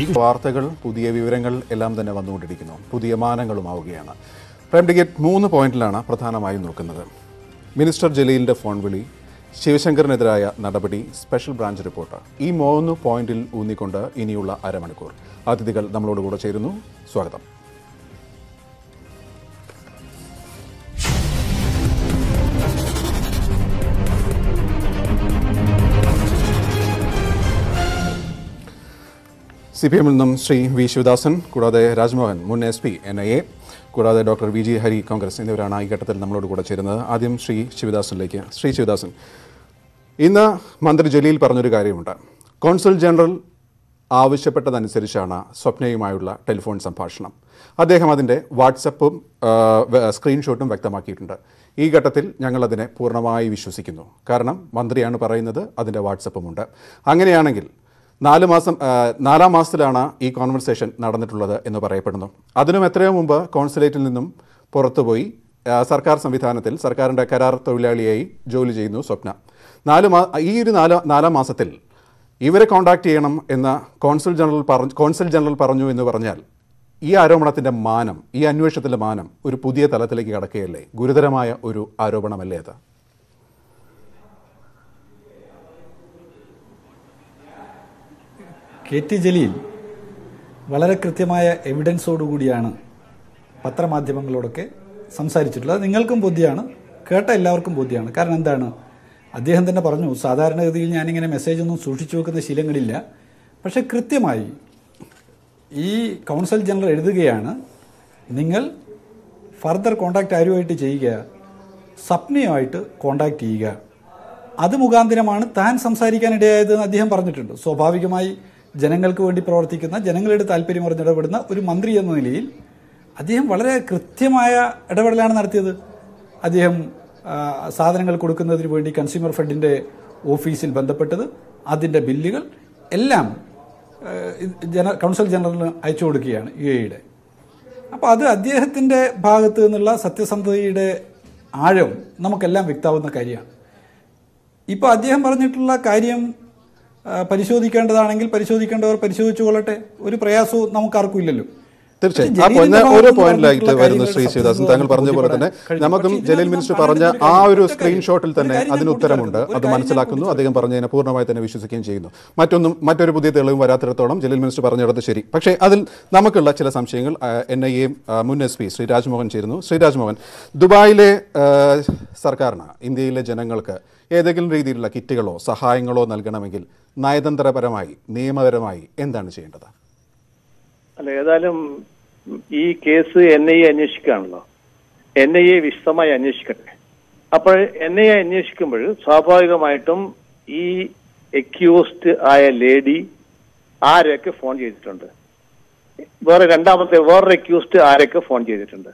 വാർത്തകൾ പുതിയ വിവരങ്ങൾ എല്ലാം തന്നെ വന്നുകൊണ്ടിരിക്കുന്നു. പുതിയ മാനങ്ങളും ആവുകയാണ്. പ്രൈം ടിക്കറ്റ് മൂന്ന് പോയിന്റിലാണ് പ്രധാനമായും നോക്കുന്നത് മിനിസ്റ്റർ ജലീലിന്റെ ഫോൺ വിളി ശിവശങ്കറിനെതിരായ നടപടി സ്പെഷ്യൽ ബ്രാഞ്ച് റിപ്പോർട്ട് ഈ മൂന്ന് പോയിന്റിൽ ഊന്നിക്കൊണ്ട് ഇനിയുള്ള അരമണിക്കൂർ. അതിഥികൾ നമ്മളോട് കൂടെ ചേരുന്നു. സ്വാഗതം. സി പി എമ്മിൽ നിന്നും ശ്രീ വി ശിവദാസൻ കൂടാതെ രാജ്മോഹൻ മുൻ S P N I A കൂടാതെ doctor V G Hari Congress എന്നിവരാണ് ഈ ഘട്ടത്തിൽ നമ്മളോട് കൂടെ ചേരുന്നത്. ആദ്യം ശ്രീ ശിവദാസനിലേക്ക്. ശ്രീ ശിവദാസൻ ഇന്ന് മന്ത്രി ജലീൽ പറഞ്ഞൊരു കാര്യമുണ്ട്. കോൺസൽ ജനറൽ ആവശ്യപ്പെട്ടതനുസരിച്ചാണ് സ്വപ്നയുമായുള്ള ടെലിഫോൺ സംഭാഷണം. അദ്ദേഹം അതിന്റെ വാട്സപ്പും സ്ക്രീൻഷോട്ടും വ്യക്തമാക്കിയിട്ടുണ്ട്. ഈ ഘട്ടത്തിൽ ഞങ്ങളതിനെ പൂർണമായി വിശ്വസിക്കുന്നു. കാരണം മന്ത്രിയാണ് പറയുന്നത് അതിന്റെ വാട്സപ്പുമുണ്ട്. അങ്ങനെയാണെങ്കിൽ നാല് മാസം നാലാം മാസത്തിലാണ് ഈ കോൺവെർസേഷൻ നടന്നിട്ടുള്ളത് എന്ന് പറയപ്പെടുന്നു. അതിനും എത്രയോ മുമ്പ് കോൺസുലേറ്റിൽ നിന്നും പുറത്തുപോയി സർക്കാർ സംവിധാനത്തിൽ സർക്കാരിന്റെ കരാർ തൊഴിലാളിയായി ജോലി ചെയ്യുന്നു സ്വപ്ന. നാല് മാ ഈ ഒരു നാല് നാലാം മാസത്തിൽ ഇവരെ കോൺടാക്ട് ചെയ്യണം എന്ന് കോൺസുൽ ജനറൽ പറഞ്ഞു കോൺസുൽ ജനറൽ പറഞ്ഞു എന്ന് പറഞ്ഞാൽ ഈ ആരോപണത്തിന്റെ മാനം ഈ അന്വേഷണത്തിന്റെ മാനം ഒരു പുതിയ തലത്തിലേക്ക് കടക്കുകയല്ലേ? ഗുരുതരമായ ഒരു ആരോപണമല്ലേ അത്? കെ ടി ജലീൽ വളരെ കൃത്യമായ എവിഡൻസോടുകൂടിയാണ് പത്രമാധ്യമങ്ങളോടൊക്കെ സംസാരിച്ചിട്ടുള്ളത്. നിങ്ങൾക്കും ബോധ്യമാണ് കേട്ട എല്ലാവർക്കും ബോധ്യമാണ് കാരണം എന്താണ്? അദ്ദേഹം തന്നെ പറഞ്ഞു സാധാരണഗതിയിൽ ഞാനിങ്ങനെ മെസ്സേജൊന്നും സൂക്ഷിച്ചു വെക്കുന്ന ശീലങ്ങളില്ല. പക്ഷേ കൃത്യമായി ഈ കൗൺസിൽ ജനറൽ എഴുതുകയാണ് നിങ്ങൾ ഫർദർ കോണ്ടാക്ട് ആരുമായിട്ട് ചെയ്യുക സ്വപ്നയുമായിട്ട് കോണ്ടാക്ട് ചെയ്യുക. അത് മുഖാന്തരമാണ് താൻ സംസാരിക്കാനിടയായതെന്ന് അദ്ദേഹം പറഞ്ഞിട്ടുണ്ട്. സ്വാഭാവികമായി ജനങ്ങൾക്ക് വേണ്ടി പ്രവർത്തിക്കുന്ന ജനങ്ങളുടെ താല്പര്യം അറിഞ്ഞിടപെടുന്ന ഒരു മന്ത്രി എന്ന നിലയിൽ അദ്ദേഹം വളരെ കൃത്യമായ ഇടപെടലാണ് നടത്തിയത്. അദ്ദേഹം സാധനങ്ങൾ കൊടുക്കുന്നതിന് വേണ്ടി കൺസ്യൂമർ ഫെഡിന്റെ ഓഫീസിൽ ബന്ധപ്പെട്ടത് അതിന്റെ ബില്ലുകൾ എല്ലാം ജന കൗൺസിൽ ജനറലിന് അയച്ചു കൊടുക്കുകയാണ് യു എയുടെ അപ്പോൾ അത് അദ്ദേഹത്തിന്റെ ഭാഗത്തു നിന്നുള്ള സത്യസന്ധതയുടെ ആഴം നമുക്കെല്ലാം വ്യക്താവുന്ന കാര്യമാണ്. ഇപ്പോൾ അദ്ദേഹം പറഞ്ഞിട്ടുള്ള കാര്യം പരിശോധിക്കേണ്ടതാണെങ്കിൽ പരിശോധിക്കേണ്ടവർ പരിശോധിച്ചു കൊള്ളട്ടെ ഒരു പ്രയാസവും നമുക്കാർക്കും ഇല്ലല്ലോ. തീർച്ചയായും. ആ പോയിന്റ് ഓരോ പോയിന്റിലായിട്ട് വരുന്നു ശ്രീ ശിവദാസൻ താങ്കൾ പറഞ്ഞ പോലെ തന്നെ നമുക്കും ജലീൽ മിനിസ്റ്റർ പറഞ്ഞ ആ ഒരു സ്ക്രീൻഷോട്ടിൽ തന്നെ അതിന് ഉത്തരമുണ്ട്. അത് മനസ്സിലാക്കുന്നു. അദ്ദേഹം പറഞ്ഞതിനെ പൂർണമായി തന്നെ വിശ്വസിക്കുകയും ചെയ്യുന്നു. മറ്റൊന്നും മറ്റൊരു പുതിയ തെളിവും വരാത്തിടത്തോളം ജലീൽ മിനിസ്റ്റർ പറഞ്ഞിടത്ത് ശരി. പക്ഷേ അതിൽ നമുക്കുള്ള ചില സംശയങ്ങൾ എൻ ഐ എ മുൻ എസ് പി ശ്രീ രാജ്മോഹൻ ചേരുന്നു. ശ്രീ രാജ്മോഹൻ ദുബായിലെ സർക്കാരിന് ഇന്ത്യയിലെ ജനങ്ങൾക്ക് ഏതെങ്കിലും രീതിയിലുള്ള കിറ്റുകളോ സഹായങ്ങളോ നൽകണമെങ്കിൽ നയതന്ത്രപരമായി നിയമപരമായി എന്താണ് ചെയ്യേണ്ടത്? അല്ല ഏതായാലും ഈ കേസ് എൻ ഐ എ അന്വേഷിക്കുകയാണല്ലോ. എൻ ഐ എ വിശദമായി അന്വേഷിക്കട്ടെ. അപ്പോൾ എൻ ഐ എ അന്വേഷിക്കുമ്പോൾ സ്വാഭാവികമായിട്ടും ഈ എക്യൂസ്ഡ് ആയ ലേഡി ആരെയൊക്കെ ഫോൺ ചെയ്തിട്ടുണ്ട്? വേറെ രണ്ടാമത്തെ വേറൊരു എക്യൂസ്ഡ് ആരൊക്കെ ഫോൺ ചെയ്തിട്ടുണ്ട്?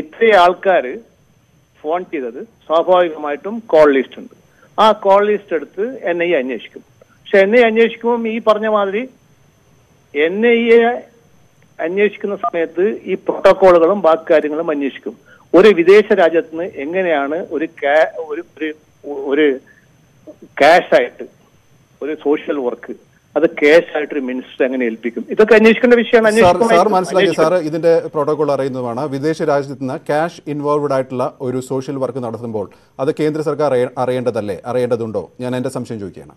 ഇത്രയും ആൾക്കാർ ഫോൺ ചെയ്തത് സ്വാഭാവികമായിട്ടും കോൾ ലിസ്റ്റ് ഉണ്ട്. ആ കോൾ ലിസ്റ്റ് എടുത്ത് എൻ ഐ അന്വേഷിക്കും. പക്ഷെ എൻ ഐ അന്വേഷിക്കുമ്പോൾ ഈ പറഞ്ഞ മാതിരി എൻ ഐ എ അന്വേഷിക്കുന്ന സമയത്ത് ഈ പ്രോട്ടോക്കോളുകളും ബാക്കി കാര്യങ്ങളും അന്വേഷിക്കും. ഒരു വിദേശ രാജ്യത്ത് നിന്ന് എങ്ങനെയാണ് ഒരു ഒരു ഒരു ആയിട്ട് ഒരു സോഷ്യൽ വർക്ക് അത് ക്യാഷ് ആയിട്ട് ഒരു മിനിസ്റ്റർ എങ്ങനെ ഏൽപ്പിക്കും? ഇതൊക്കെ അന്വേഷിക്കേണ്ട വിഷയമാണ്. സാർ. മനസ്സിലാക്കി. സാർ ഇതിന്റെ പ്രോട്ടോകോൾ അറിയുന്നതുമാണ്. വിദേശ രാജ്യത്ത് നിന്ന് ക്യാഷ് ഇൻവോൾവഡ് ആയിട്ടുള്ള ഒരു സോഷ്യൽ വർക്ക് നടത്തുമ്പോൾ അത് കേന്ദ്ര സർക്കാർ അറിയേണ്ടതല്ലേ? അറിയേണ്ടതുണ്ടോ? ഞാൻ എന്റെ സംശയം ചോദിക്കുകയാണ്.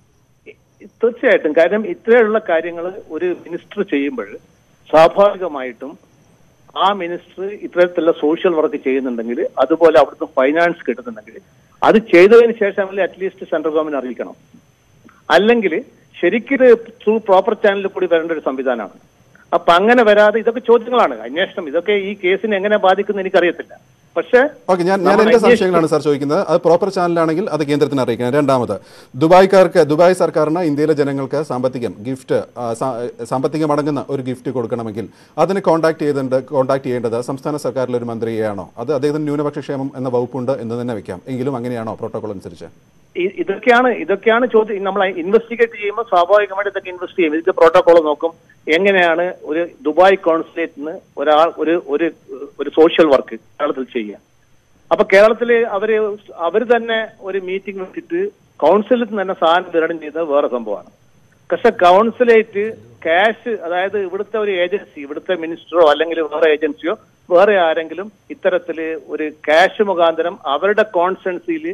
തീർച്ചയായിട്ടും. കാരണം ഇത്രയുള്ള കാര്യങ്ങൾ ഒരു മിനിസ്റ്റർ ചെയ്യുമ്പോൾ സ്വാഭാവികമായിട്ടും ആ മിനിസ്റ്റർ ഇത്തരത്തിലുള്ള സോഷ്യൽ വർക്ക് ചെയ്യുന്നുണ്ടെങ്കിൽ അതുപോലെ അവിടുന്ന് ഫൈനാൻസ് കിട്ടുന്നുണ്ടെങ്കിൽ അത് ചെയ്തതിന് ശേഷം അറ്റ്ലീസ്റ്റ് സെൻട്രൽ ഗവൺമെന്റ് അറിയിക്കണം. അല്ലെങ്കിൽ ശരിക്കും ത്രൂ പ്രോപ്പർ ചാനലിൽ കൂടി വരേണ്ട ഒരു സംവിധാനമാണ്. അപ്പൊ അങ്ങനെ വരാതെ ഇതൊക്കെ ചോദ്യങ്ങളാണ്. അന്വേഷണം ഇതൊക്കെ ഈ കേസിനെ എങ്ങനെ ബാധിക്കുന്നു എനിക്കറിയത്തില്ല. പക്ഷേ ഓക്കെ ഞാൻ ഞാൻ എന്റെ സംശയങ്ങളാണ് സാർ ചോദിക്കുന്നത്. അത് പ്രോപ്പർ ചാനലാണെങ്കിൽ അത് കേന്ദ്രത്തിന് അറിയിക്കണം. രണ്ടാമത് ദുബായ്ക്കാർക്ക് ദുബായ് സർക്കാരിന് ഇന്ത്യയിലെ ജനങ്ങൾക്ക് സാമ്പത്തികം ഗിഫ്റ്റ് സാമ്പത്തികം അടങ്ങുന്ന ഒരു ഗിഫ്റ്റ് കൊടുക്കണമെങ്കിൽ അതിന് കോൺടാക്ട് ചെയ്തിട്ടുണ്ട് കോൺടാക്ട് ചെയ്യേണ്ടത് സംസ്ഥാന സർക്കാരിലെ ഒരു മന്ത്രിയെയാണോ? അത് അദ്ദേഹത്തിന് ന്യൂനപക്ഷ ക്ഷേമം എന്ന വകുപ്പുണ്ട് എന്ന് തന്നെ വെക്കാം എങ്കിലും അങ്ങനെയാണോ പ്രോട്ടോകോൾ അനുസരിച്ച്? ഇതൊക്കെയാണ് ഇതൊക്കെയാണ് ചോദ്യം. നമ്മൾ ഇൻവെസ്റ്റിഗേറ്റ് ചെയ്യുമ്പോൾ സ്വാഭാവികമായിട്ട് ഇതൊക്കെ ഇൻവെസ്റ്റ് ചെയ്യും. ഇതിന്റെ പ്രോട്ടോകോൾ നോക്കും. എങ്ങനെയാണ് ഒരു ദുബായ് കോൺസുലേറ്റിന് ഒരാൾ ഒരു ഒരു ഒരു സോഷ്യൽ വർക്ക് കേരളത്തിൽ ചെയ്യുക. അപ്പൊ കേരളത്തിൽ അവർ അവർ തന്നെ ഒരു മീറ്റിംഗ് വെച്ചിട്ട് കൗൺസിലിൽ നിന്ന് തന്നെ സാധനം വിതരണം ചെയ്തത് വേറെ സംഭവമാണ്. പക്ഷെ കൗൺസിലേറ്റ് ക്യാഷ് അതായത് ഇവിടുത്തെ ഒരു ഏജൻസി ഇവിടുത്തെ മിനിസ്റ്ററോ അല്ലെങ്കിൽ വേറെ ഏജൻസിയോ വേറെ ആരെങ്കിലും ഇത്തരത്തിൽ ഒരു ക്യാഷ് മുഖാന്തരം അവരുടെ കോൺസ്റ്റൻസിയിൽ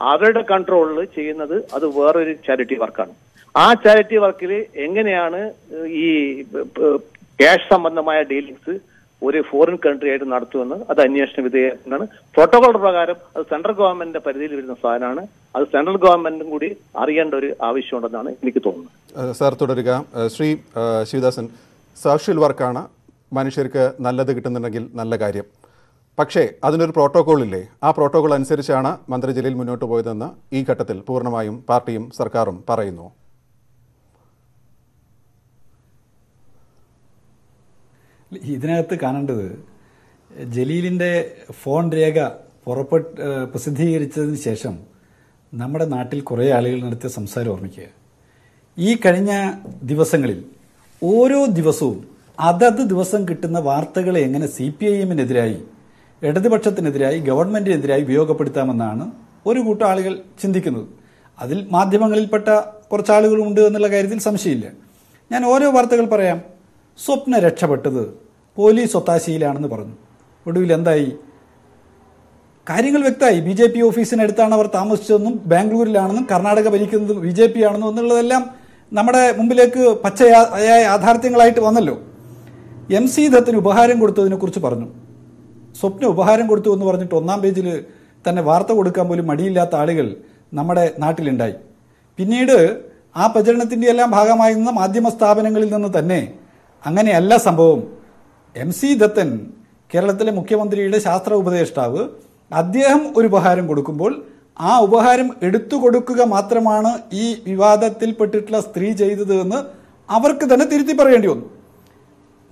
അവരുടെ കൺട്രോളിൽ ചെയ്യുന്നത് അത് വേറൊരു ചാരിറ്റി വർക്കാണ്. ആ ചാരിറ്റി വർക്കിൽ എങ്ങനെയാണ് ഈ ക്യാഷ് സംബന്ധമായ ഡീലിങ്സ് ഒരു ഫോറിൻ കൺട്രി ആയിട്ട് നടത്തുമെന്ന് അത് അന്വേഷണ വിധേയമാണ് പ്രോട്ടോകോൾ പ്രകാരം അത് സെൻട്രൽ ഗവൺമെന്റിന്റെ പരിധിയിൽ വരുന്ന സാധനമാണ്. അത് സെൻട്രൽ ഗവൺമെന്റും കൂടി അറിയേണ്ട ഒരു ആവശ്യമുണ്ടെന്നാണ് എനിക്ക് തോന്നുന്നത്. സാർ തുടരുക. ശ്രീ ശിവദാസൻ സോഷ്യൽ വർക്കാണ് മനുഷ്യർക്ക് നല്ലത് കിട്ടുന്നുണ്ടെങ്കിൽ നല്ല കാര്യം. പക്ഷേ അതിനൊരു പ്രോട്ടോകോൾ ഇല്ലേ ആ പ്രോട്ടോകോൾ അനുസരിച്ചാണ് മന്ത്രി ജലീൽ മുന്നോട്ട് പോയതെന്ന് ഈ ഘട്ടത്തിൽ പൂർണമായും പാർട്ടിയും സർക്കാരും പറയുന്നു. ഇതിനകത്ത് കാണേണ്ടത് ജലീലിന്റെ ഫോൺ രേഖ പുറപ്പെട്ട് പ്രസിദ്ധീകരിച്ചതിന് ശേഷം നമ്മുടെ നാട്ടിൽ കുറേ ആളുകൾ നടത്തിയ സംസാരം ഓർമ്മിക്കുക. ഈ കഴിഞ്ഞ ദിവസങ്ങളിൽ ഓരോ ദിവസവും അതത് ദിവസം കിട്ടുന്ന വാർത്തകളെ എങ്ങനെ സി പി ഐ എമ്മിനെതിരായി ഇടതുപക്ഷത്തിനെതിരായി ഗവൺമെന്റിനെതിരായി ഉപയോഗപ്പെടുത്താമെന്നാണ് ഒരു കൂട്ടം ആളുകൾ ചിന്തിക്കുന്നത്. അതിൽ മാധ്യമങ്ങളിൽപ്പെട്ട കുറച്ച് ആളുകളുണ്ട് എന്നുള്ള കാര്യത്തിൽ സംശയമില്ല. ഞാൻ ഓരോ വാർത്തകൾ പറയാം. സ്വപ്ന രക്ഷപ്പെട്ടത് പോലീസ് ഒത്താശയിലാണെന്ന് പറഞ്ഞു. ഒടുവിൽ എന്തായി? കാര്യങ്ങൾ വ്യക്തമായി. ബി ജെ പി ഓഫീസിനടുത്താണ് അവർ താമസിച്ചതെന്നും ബാംഗ്ലൂരിലാണെന്നും കർണാടക ഭരിക്കുന്നത് ബി ജെ പി ആണെന്നും എന്നുള്ളതെല്ലാം നമ്മുടെ മുമ്പിലേക്ക് പച്ചയായ യാഥാർത്ഥ്യങ്ങളായിട്ട് വന്നല്ലോ. എം സി ദത്തിന് ഉപഹാരം കൊടുത്തതിനെ കുറിച്ച് പറഞ്ഞു. സ്വപ്ന ഉപഹാരം കൊടുത്തു എന്ന് പറഞ്ഞിട്ട് ഒന്നാം പേജിൽ തന്നെ വാർത്ത കൊടുക്കാൻ പോലും മടിയില്ലാത്ത ആളുകൾ നമ്മുടെ നാട്ടിലുണ്ടായി. പിന്നീട് ആ പ്രചരണത്തിന്റെ എല്ലാം ഭാഗമായി നിന്ന മാധ്യമ സ്ഥാപനങ്ങളിൽ നിന്ന് തന്നെ അങ്ങനെയല്ല സംഭവം. എം സി ദത്തൻ കേരളത്തിലെ മുഖ്യമന്ത്രിയുടെ ശാസ്ത്ര ഉപദേഷ്ടാവ് അദ്ദേഹം ഒരു ഉപഹാരം കൊടുക്കുമ്പോൾ ആ ഉപഹാരം എടുത്തു കൊടുക്കുക മാത്രമാണ് ഈ വിവാദത്തിൽപ്പെട്ടിട്ടുള്ള സ്ത്രീ ചെയ്തത് എന്ന് അവർക്ക് തന്നെ തിരുത്തി പറയേണ്ടി വന്നു.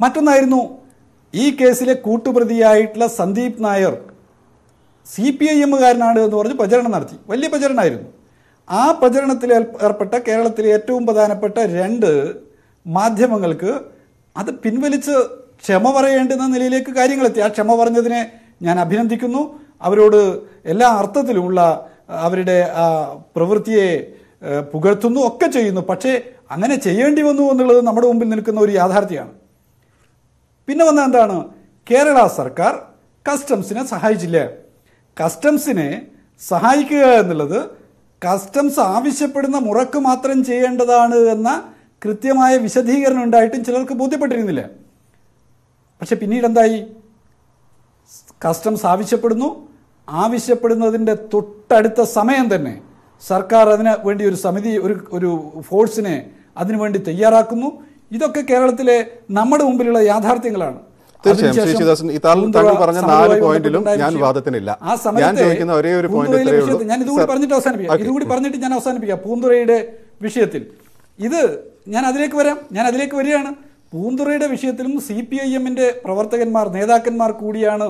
മറ്റൊന്നായിരുന്നു ഈ കേസിലെ കൂട്ടുപ്രതിയായിട്ടുള്ള Sandeep Nair C P I എമ്മുകാരനാണ് എന്ന് പറഞ്ഞ് പ്രചരണം നടത്തി. വലിയ പ്രചരണമായിരുന്നു. ആ പ്രചരണത്തിൽ ഏർ- ഏർപ്പെട്ട കേരളത്തിലെ ഏറ്റവും പ്രധാനപ്പെട്ട രണ്ട് മാധ്യമങ്ങൾക്ക് അത് പിൻവലിച്ച് ക്ഷമ പറയേണ്ടുന്ന നിലയിലേക്ക് കാര്യങ്ങളെത്തി. ആ ക്ഷമ പറഞ്ഞതിനെ ഞാൻ അഭിനന്ദിക്കുന്നു. അവരോട് എല്ലാ അർത്ഥത്തിലുമുള്ള അവരുടെ ആ പ്രവൃത്തിയെ പുകഴ്ത്തുന്നു ഒക്കെ ചെയ്യുന്നു. പക്ഷേ അങ്ങനെ ചെയ്യേണ്ടി വന്നു എന്നുള്ളത് നമ്മുടെ മുമ്പിൽ നിൽക്കുന്ന ഒരു യാഥാർത്ഥ്യമാണ്. പിന്നെ വന്ന എന്താണ്? കേരള സർക്കാർ കസ്റ്റംസിനെ സഹായിച്ചില്ല? കസ്റ്റംസിനെ സഹായിക്കുക എന്നുള്ളത് കസ്റ്റംസ് ആവശ്യപ്പെടുന്ന മുറക്ക് മാത്രം ചെയ്യേണ്ടതാണ് എന്ന കൃത്യമായ വിശദീകരണം ഉണ്ടായിട്ടും ചിലർക്ക് ബോധ്യപ്പെട്ടിരുന്നില്ല. പക്ഷെ പിന്നീട് എന്തായി? കസ്റ്റംസ് ആവശ്യപ്പെടുന്നു. ആവശ്യപ്പെടുന്നതിന്റെ തൊട്ടടുത്ത സമയം തന്നെ സർക്കാർ അതിന് വേണ്ടി ഒരു സമിതി ഒരു ഒരു ഫോഴ്സിനെ അതിനുവേണ്ടി തയ്യാറാക്കുന്നു. ഇതൊക്കെ കേരളത്തിലെ നമ്മുടെ മുമ്പിലുള്ള യാഥാർത്ഥ്യങ്ങളാണ്. തീർച്ചയായും താങ്കൾ പറഞ്ഞ നാല് പോയിന്റിലും ഞാൻ. വാദത്തിനില്ല. ഞാൻ ചോദിക്കുന്ന ഒരേ ഒരു പോയിന്റ് ഉള്ളൂ. ഞാൻ ഇതുകൂടി പറഞ്ഞിട്ട് അവസാനിപ്പിക്കാം. ഇതുകൂടി പറഞ്ഞിട്ട് ഞാൻ അവസാനിപ്പിക്കാം. പൂന്തുറയുടെ വിഷയത്തിൽ ഇത് ഞാൻ അതിലേക്ക് വരാം. ഞാൻ അതിലേക്ക് വരികയാണ്. പൂന്തുറയുടെ വിഷയത്തിലും സി പി ഐ എമ്മിന്റെ പ്രവർത്തകന്മാർ നേതാക്കന്മാർ കൂടിയാണ്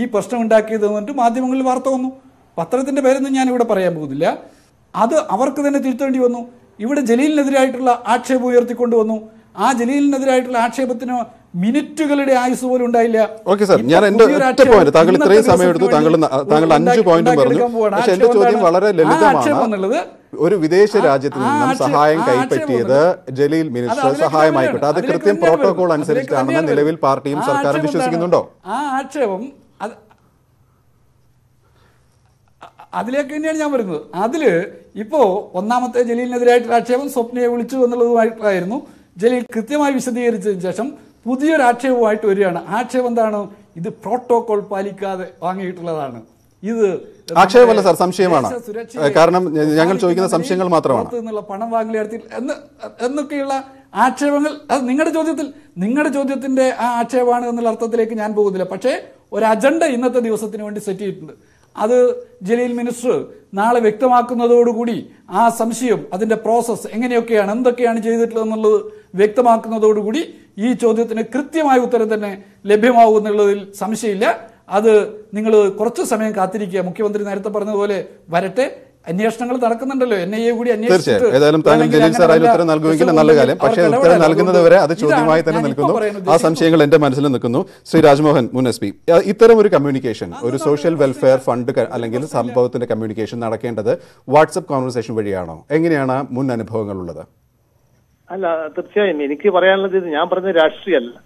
ഈ പ്രശ്നം ഉണ്ടാക്കിയത് എന്നിട്ട് മാധ്യമങ്ങളിൽ വാർത്ത വന്നു. പത്രത്തിന്റെ പേരൊന്നും ഞാൻ ഇവിടെ പറയാൻ പോകുന്നില്ല. അത് അവർക്ക് തന്നെ തിരുത്തേണ്ടി വന്നു. ഇവിടെ ജലീലിനെതിരായിട്ടുള്ള ആക്ഷേപം ഉയർത്തിക്കൊണ്ടുവന്നു ആ ജലീലിനെതിരായിട്ടുള്ള ആക്ഷേപത്തിന് മിനിറ്റുകളുടെ ആയുസ് പോലും ഉണ്ടായില്ല. ഓക്കെ സാർ ഞാൻ എന്റെ ഒറ്റ പോയിന്റ് താങ്കൾ ഇത്രയും സമയം എടുത്തു താങ്കൾ താങ്കൾ അഞ്ച് പോയിന്റ് പറഞ്ഞു. പക്ഷെ എന്റെ ചോദ്യം വളരെ ലളിതമാണ്. ഒരു വിദേശ രാജ്യത്ത് രാജ്യത്തിൽ നിന്നും സഹായം കൈപ്പറ്റിയത് ജലീൽ മിനിസ്റ്റർ സഹായമായിക്കോട്ടെ. അത് കൃത്യം പ്രോട്ടോകോൾ അനുസരിച്ചാണെന്ന് നിലവിൽ പാർട്ടിയും സർക്കാരും വിശ്വസിക്കുന്നുണ്ടോ? ആ ആക്ഷേപം അതിലേക്ക് തന്നെയാണ് ഞാൻ വരുന്നത്. അതിൽ ഇപ്പോ ഒന്നാമത്തെ ജലീലിനെതിരായിട്ടുള്ള ആക്ഷേപം സ്വപ്നയെ വിളിച്ചു എന്നുള്ളതുമായിട്ടായിരുന്നു. ജലീൽ കൃത്യമായി വിശദീകരിച്ചതിന് ശേഷം പുതിയൊരു ആക്ഷേപമായിട്ട് വരികയാണ്. ആക്ഷേപം എന്താണ്? ഇത് പ്രോട്ടോകോൾ പാലിക്കാതെ വാങ്ങിയിട്ടുള്ളതാണ്. ഇത് ആക്ഷേപമല്ല സാർ, സംശയമാണ്. കാരണം ഞങ്ങൾ ചോദിക്കുന്ന സംശയങ്ങൾ മാത്രമാണ്. പണം വാങ്ങൽ എന്ന് എന്നൊക്കെയുള്ള ആക്ഷേപങ്ങൾ അത് നിങ്ങളുടെ ചോദ്യത്തിൽ നിങ്ങളുടെ ചോദ്യത്തിന്റെ ആ ആക്ഷേപമാണ് എന്നുള്ള അർത്ഥത്തിലേക്ക് ഞാൻ പോകുന്നില്ല പക്ഷേ ഒരു അജണ്ട ഇന്നത്തെ ദിവസത്തിന് വേണ്ടി സെറ്റ് ചെയ്തിട്ടുണ്ട് അത് ജലീൽ മിനിസ്റ്റർ നാളെ വ്യക്തമാക്കുന്നതോടുകൂടി ആ സംശയം അതിന്റെ പ്രോസസ്സ് എങ്ങനെയൊക്കെയാണ് എന്തൊക്കെയാണ് ചെയ്തിട്ടുള്ളത് എന്നുള്ളത് വ്യക്തമാക്കുന്നതോടുകൂടി ഈ ചോദ്യത്തിന് കൃത്യമായ ഉത്തരം തന്നെ ലഭ്യമാകുമെന്നുള്ളതിൽ സംശയമില്ല അത് നിങ്ങൾ കുറച്ച് സമയം കാത്തിരിക്കുക. മുഖ്യമന്ത്രി നേരത്തെ പറഞ്ഞതുപോലെ വരട്ടെ. അന്വേഷണങ്ങൾ നടക്കുന്നുണ്ടല്ലോ. എൻ ഐ എ കൂടി തീർച്ചയായും. ഏതായാലും താങ്കൾ ജലീൽ സാർ അതിന് ഉത്തരം നൽകുമെങ്കിൽ നല്ല കാര്യം. പക്ഷേ ഉത്തരം. നൽകുന്നത് വരെ അത് ചോദ്യമായി തന്നെ നിൽക്കുന്നു. ആ സംശയങ്ങൾ എന്റെ മനസ്സിൽ നിൽക്കുന്നു. ശ്രീ രാജ്മോഹൻ മുൻ എസ് പി. ഇത്തരം ഒരു കമ്മ്യൂണിക്കേഷൻ ഒരു സോഷ്യൽ വെൽഫെയർ ഫണ്ട് അല്ലെങ്കിൽ സംഭവത്തിന്റെ കമ്മ്യൂണിക്കേഷൻ നടക്കേണ്ടത് വാട്സപ്പ് കോൺവെർസേഷൻ വഴിയാണോ? എങ്ങനെയാണ് മുൻ അനുഭവങ്ങൾ ഉള്ളത്? അല്ല തീർച്ചയായും എനിക്ക് പറയാനുള്ളത് ഞാൻ പറഞ്ഞ രാഷ്ട്രീയമല്ല.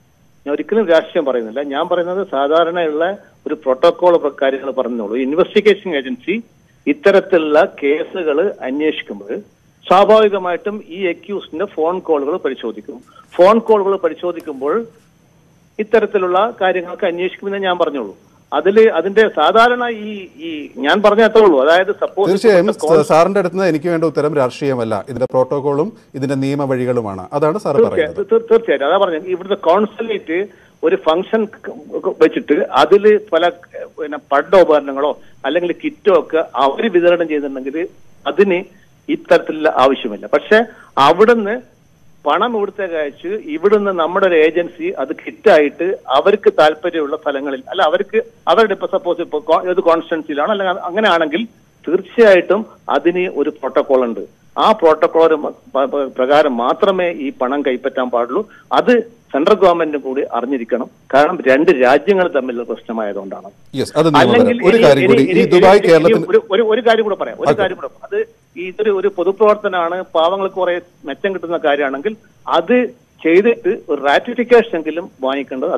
ഞാൻ ഒരിക്കലും രാഷ്ട്രീയം പറയുന്നില്ല. ഞാൻ പറയുന്നത് സാധാരണയുള്ള ഒരു പ്രോട്ടോകോൾ കാര്യങ്ങൾ പറഞ്ഞോളൂ. ഇൻവെസ്റ്റിഗേഷൻ ഏജൻസി ഇത്തരത്തിലുള്ള കേസുകൾ അന്വേഷിക്കുമ്പോൾ സ്വാഭാവികമായിട്ടും ഈ അക്യൂസിന്റെ ഫോൺ കോളുകൾ പരിശോധിക്കും. ഫോൺ കോളുകൾ പരിശോധിക്കുമ്പോൾ ഇത്തരത്തിലുള്ള കാര്യങ്ങൾക്ക് അന്വേഷിക്കുമെന്ന് ഞാൻ പറഞ്ഞോളൂ. അതിൽ അതിന്റെ സാധാരണ ഈ ഈ ഞാൻ പറഞ്ഞ അത്രേ ഉള്ളൂ. അതായത് സപ്പോസ് തീർച്ചയായും സാറിന്റെ അടുത്ത് നിന്ന് എനിക്ക് വേണ്ട ഉത്തരം രാഷ്ട്രീയമല്ല. ഇതിന്റെ പ്രോട്ടോകോളും ഇതിന്റെ നിയമവഴികളുമാണ് അതാണ് സാർ പറയുന്നത്. തീർച്ചയായും തീർച്ചയായിട്ടും. അതാ പറഞ്ഞത്. ഇവിടുത്തെ കോൺസുലേറ്റ് ഒരു ഫംഗ്ഷൻ വെച്ചിട്ട് അതിൽ പല പിന്നെ പിന്നെ പഠനോപകരണങ്ങളോ അല്ലെങ്കിൽ കിറ്റോ ഒക്കെ അവർ വിതരണം ചെയ്തിട്ടുണ്ടെങ്കിൽ അതിന് ഇത്തരത്തിലുള്ള ആവശ്യമില്ല. പക്ഷെ അവിടുന്ന് പണം ഇവിടുത്തേക്ക് അയച്ച് ഇവിടുന്ന് നമ്മുടെ ഒരു ഏജൻസി അത് കിറ്റായിട്ട് അവർക്ക് താല്പര്യമുള്ള സ്ഥലങ്ങളിൽ അല്ല അവർക്ക് അവരുടെ ഇപ്പൊ സപ്പോസ് ഇപ്പൊ ഏത് കോൺസ്റ്റൻസിയിലാണോ അല്ലെങ്കിൽ അങ്ങനെയാണെങ്കിൽ തീർച്ചയായിട്ടും അതിന് ഒരു പ്രോട്ടോകോൾ ഉണ്ട്. ആ പ്രോട്ടോകോൾ പ്രകാരം മാത്രമേ ഈ പണം കൈപ്പറ്റാൻ പാടുള്ളൂ. അത് സെൻട്രൽ ഗവൺമെന്റും കൂടി അറിഞ്ഞിരിക്കണം. കാരണം രണ്ട് രാജ്യങ്ങൾ തമ്മിലുള്ള പ്രശ്നമായതുകൊണ്ടാണ്. അല്ലെങ്കിൽ ഒരു കാര്യം കൂടി പറയാം. ഒരു കാര്യം കൂടെ പറയാം. അത് ഇതൊരു ഒരു പൊതുപ്രവർത്തനമാണ്. പാവങ്ങൾക്ക് കുറെ മെച്ചം കിട്ടുന്ന കാര്യമാണെങ്കിൽ അത് ചെയ്തിട്ട് ഒരു റാറ്റിഫിക്കേഷൻ എങ്കിലും വാങ്ങിക്കേണ്ടത്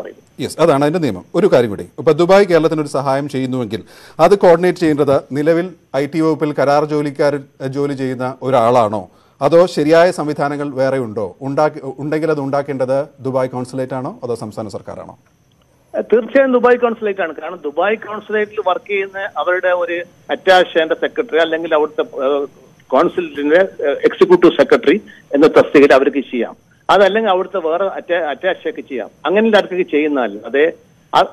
പറയുന്നത്. യെസ് അതാണ് അതിന്റെ നിയമം. ഒരു കാര്യം കൂടി. ഇപ്പൊ ദുബായ് കേരളത്തിന് ഒരു സഹായം ചെയ്യുന്നുവെങ്കിൽ അത് കോർഡിനേറ്റ് ചെയ്യേണ്ടത് നിലവിൽ ഐ ടി വകുപ്പിൽ കരാർ ജോലിക്കാർ ജോലി ചെയ്യുന്ന ഒരാളാണോ? അതോ ശരിയായ സംവിധാനങ്ങൾ വേറെ ഉണ്ടോ? ഉണ്ടാക്കി ഉണ്ടെങ്കിൽ അത് ഉണ്ടാക്കേണ്ടത് ദുബായ് കോൺസുലേറ്റ് ആണോ? അതോ സംസ്ഥാന സർക്കാരാണോ? തീർച്ചയായും ദുബായ് കോൺസുലേറ്റ് ആണ് കാരണം ദുബായ് കോൺസുലേറ്റിൽ വർക്ക് ചെയ്യുന്ന അവരുടെ ഒരു അറ്റാഷന്റെ സെക്രട്ടറി അല്ലെങ്കിൽ അവിടുത്തെ കോൺസുലേറ്റിന്റെ എക്സിക്യൂട്ടീവ് സെക്രട്ടറി എന്ന തസ്തികയിൽ അവർക്ക് ചെയ്യാം. അതല്ലെങ്കിൽ അവിടുത്തെ വേറെ അറ്റാഷൊക്കെ ചെയ്യാം. അങ്ങനെ ആർക്കൊക്കെ ചെയ്യുന്നാൽ അതെ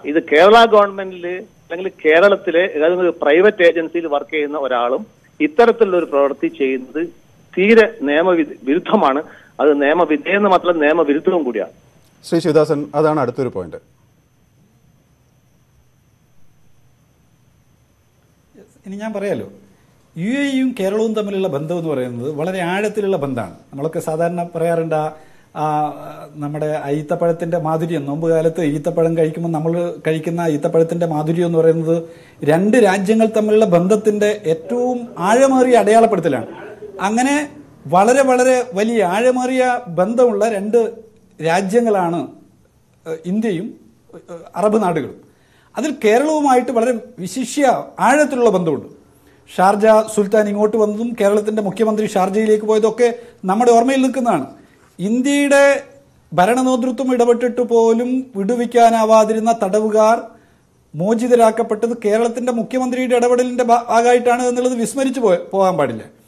ഇത് കേരള ഗവൺമെന്റിൽ അല്ലെങ്കിൽ കേരളത്തിലെ ഏതെങ്കിലും പ്രൈവറ്റ് ഏജൻസിയിൽ വർക്ക് ചെയ്യുന്ന ഒരാളും ഇത്തരത്തിലുള്ള ഒരു പ്രവൃത്തി ചെയ്യുന്നത് തീരെ നിയമവിധ വിരുദ്ധമാണ്. അത് നിയമവിധേയെന്ന് മാത്രമല്ല നിയമവിരുദ്ധവും കൂടിയാണ്. ശ്രീ ശിവദാസൻ അതാണ് അടുത്തൊരു പോയിന്റ് ഇനി ഞാൻ പറയാലോ. യു എയും കേരളവും തമ്മിലുള്ള ബന്ധം എന്ന് പറയുന്നത് വളരെ ആഴത്തിലുള്ള ബന്ധമാണ്. നമ്മളൊക്കെ സാധാരണ പറയാറുണ്ട് നമ്മുടെ ഈത്തപ്പഴത്തിന്റെ മാധുര്യം. നോമ്പ് കാലത്ത് ഈത്തപ്പഴം കഴിക്കുമ്പോൾ നമ്മൾ കഴിക്കുന്ന ഈത്തപ്പഴത്തിന്റെ മാധുര്യം എന്ന് പറയുന്നത് രണ്ട് രാജ്യങ്ങൾ തമ്മിലുള്ള ബന്ധത്തിന്റെ ഏറ്റവും ആഴമേറിയ അടയാളപ്പെടുത്തലാണ്. അങ്ങനെ വളരെ വളരെ വലിയ ആഴമേറിയ ബന്ധമുള്ള രണ്ട് രാജ്യങ്ങളാണ് ഇന്ത്യയും അറബ് നാടുകളും. അതിൽ കേരളവുമായിട്ട് വളരെ വിശിഷ്യ ആഴത്തിലുള്ള ബന്ധമുണ്ട്. ഷാർജ സുൽത്താൻ ഇങ്ങോട്ട് വന്നതും കേരളത്തിന്റെ മുഖ്യമന്ത്രി ഷാർജയിലേക്ക് പോയതൊക്കെ നമ്മുടെ ഓർമ്മയിൽ നിൽക്കുന്നതാണ്. ഇന്ത്യയുടെ ഭരണനേതൃത്വം ഇടപെട്ടിട്ട് പോലും വിടുവിക്കാനാവാതിരുന്ന തടവുകാർ മോചിതരാക്കപ്പെട്ടത് കേരളത്തിന്റെ മുഖ്യമന്ത്രിയുടെ ഇടപെടലിന്റെ ഭാ- ഭാഗമായിട്ടാണ് എന്നുള്ളത് വിസ്മരിച്ചു പോകാൻ പാടില്ല.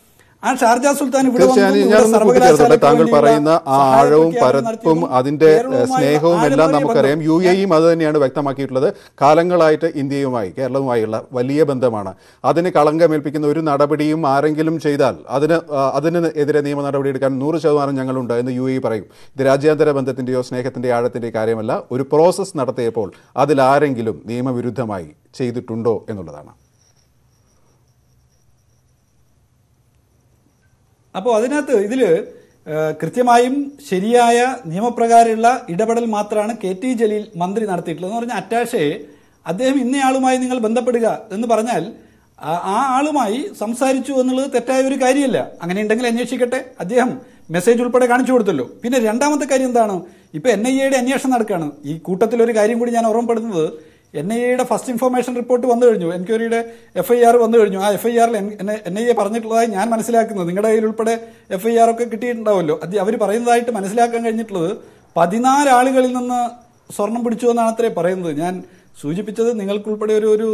താങ്കൾ പറയുന്ന ആ ആഴവും പരപ്പും അതിന്റെ സ്നേഹവും എല്ലാം നമുക്കറിയാം. യു എയും അത് തന്നെയാണ് വ്യക്തമാക്കിയിട്ടുള്ളത്. കാലങ്ങളായിട്ട് ഇന്ത്യയുമായി കേരളവുമായുള്ള വലിയ ബന്ധമാണ്. അതിന് കളങ്കമേൽപ്പിക്കുന്ന ഒരു നടപടിയും ആരെങ്കിലും ചെയ്താൽ അതിന് അതിന് എതിരെ നിയമ നടപടി എടുക്കാൻ നൂറ് ശതമാനം ഞങ്ങളുണ്ട് എന്ന് യു എ പറയും. ഇത് രാജ്യാന്തര ബന്ധത്തിന്റെയോ സ്നേഹത്തിന്റെ ആഴത്തിന്റെയോ കാര്യമല്ല. ഒരു പ്രോസസ് നടത്തിയപ്പോൾ അതിലാരെങ്കിലും നിയമവിരുദ്ധമായി ചെയ്തിട്ടുണ്ടോ എന്നുള്ളതാണ്. അപ്പോൾ അതിനകത്ത് ഇതിൽ കൃത്യമായും ശരിയായ നിയമപ്രകാരമുള്ള ഇടപെടൽ മാത്രമാണ് കെ ടി ജലീൽ മന്ത്രി നടത്തിയിട്ടുള്ളത് എന്ന് പറഞ്ഞാൽ അറ്റാഷെ അദ്ദേഹം ഇന്നയാളുമായി നിങ്ങൾ ബന്ധപ്പെടുക എന്ന് പറഞ്ഞാൽ ആ- ആളുമായി സംസാരിച്ചു എന്നുള്ളത് തെറ്റായ ഒരു കാര്യമല്ല. അങ്ങനെ ഉണ്ടെങ്കിൽ അന്വേഷിക്കട്ടെ. അദ്ദേഹം മെസ്സേജ് ഉൾപ്പെടെ കാണിച്ചു കൊടുത്തല്ലോ. പിന്നെ രണ്ടാമത്തെ കാര്യം എന്താണ്? ഇപ്പൊ എൻ ഐ എയുടെ അന്വേഷണം നടക്കുകയാണ്. ഈ കൂട്ടത്തിൽ ഒരു കാര്യം കൂടി ഞാൻ ഓർമ്മപ്പെടുന്നത് എൻ ഐ എയുടെ ഫസ്റ്റ് ഇൻഫർമേഷൻ റിപ്പോർട്ട് വന്നു കഴിഞ്ഞു. എൻക്വയറിയുടെ എഫ് ഐ ആർ വന്നു കഴിഞ്ഞു. ആ എഫ് ഐ ആറിൽ എൻ ഐ എ പറഞ്ഞിട്ടുള്ളതായി ഞാൻ മനസ്സിലാക്കുന്നത്. നിങ്ങളുടെ കയ്യിൽ ഉൾപ്പെടെ എഫ് ഐ ആർ ഒക്കെ കിട്ടിയിട്ടുണ്ടാവുമല്ലോ. അത് അവർ പറയുന്നതായിട്ട് മനസ്സിലാക്കാൻ കഴിഞ്ഞിട്ടുള്ളത് പതിനാല് ആളുകളിൽ നിന്ന് സ്വർണം പിടിച്ചു എന്നാണ് അത്രേ പറയുന്നത്. ഞാൻ സൂചിപ്പിച്ചത് നിങ്ങൾക്കുൾപ്പെടെ ഒരു ഒരു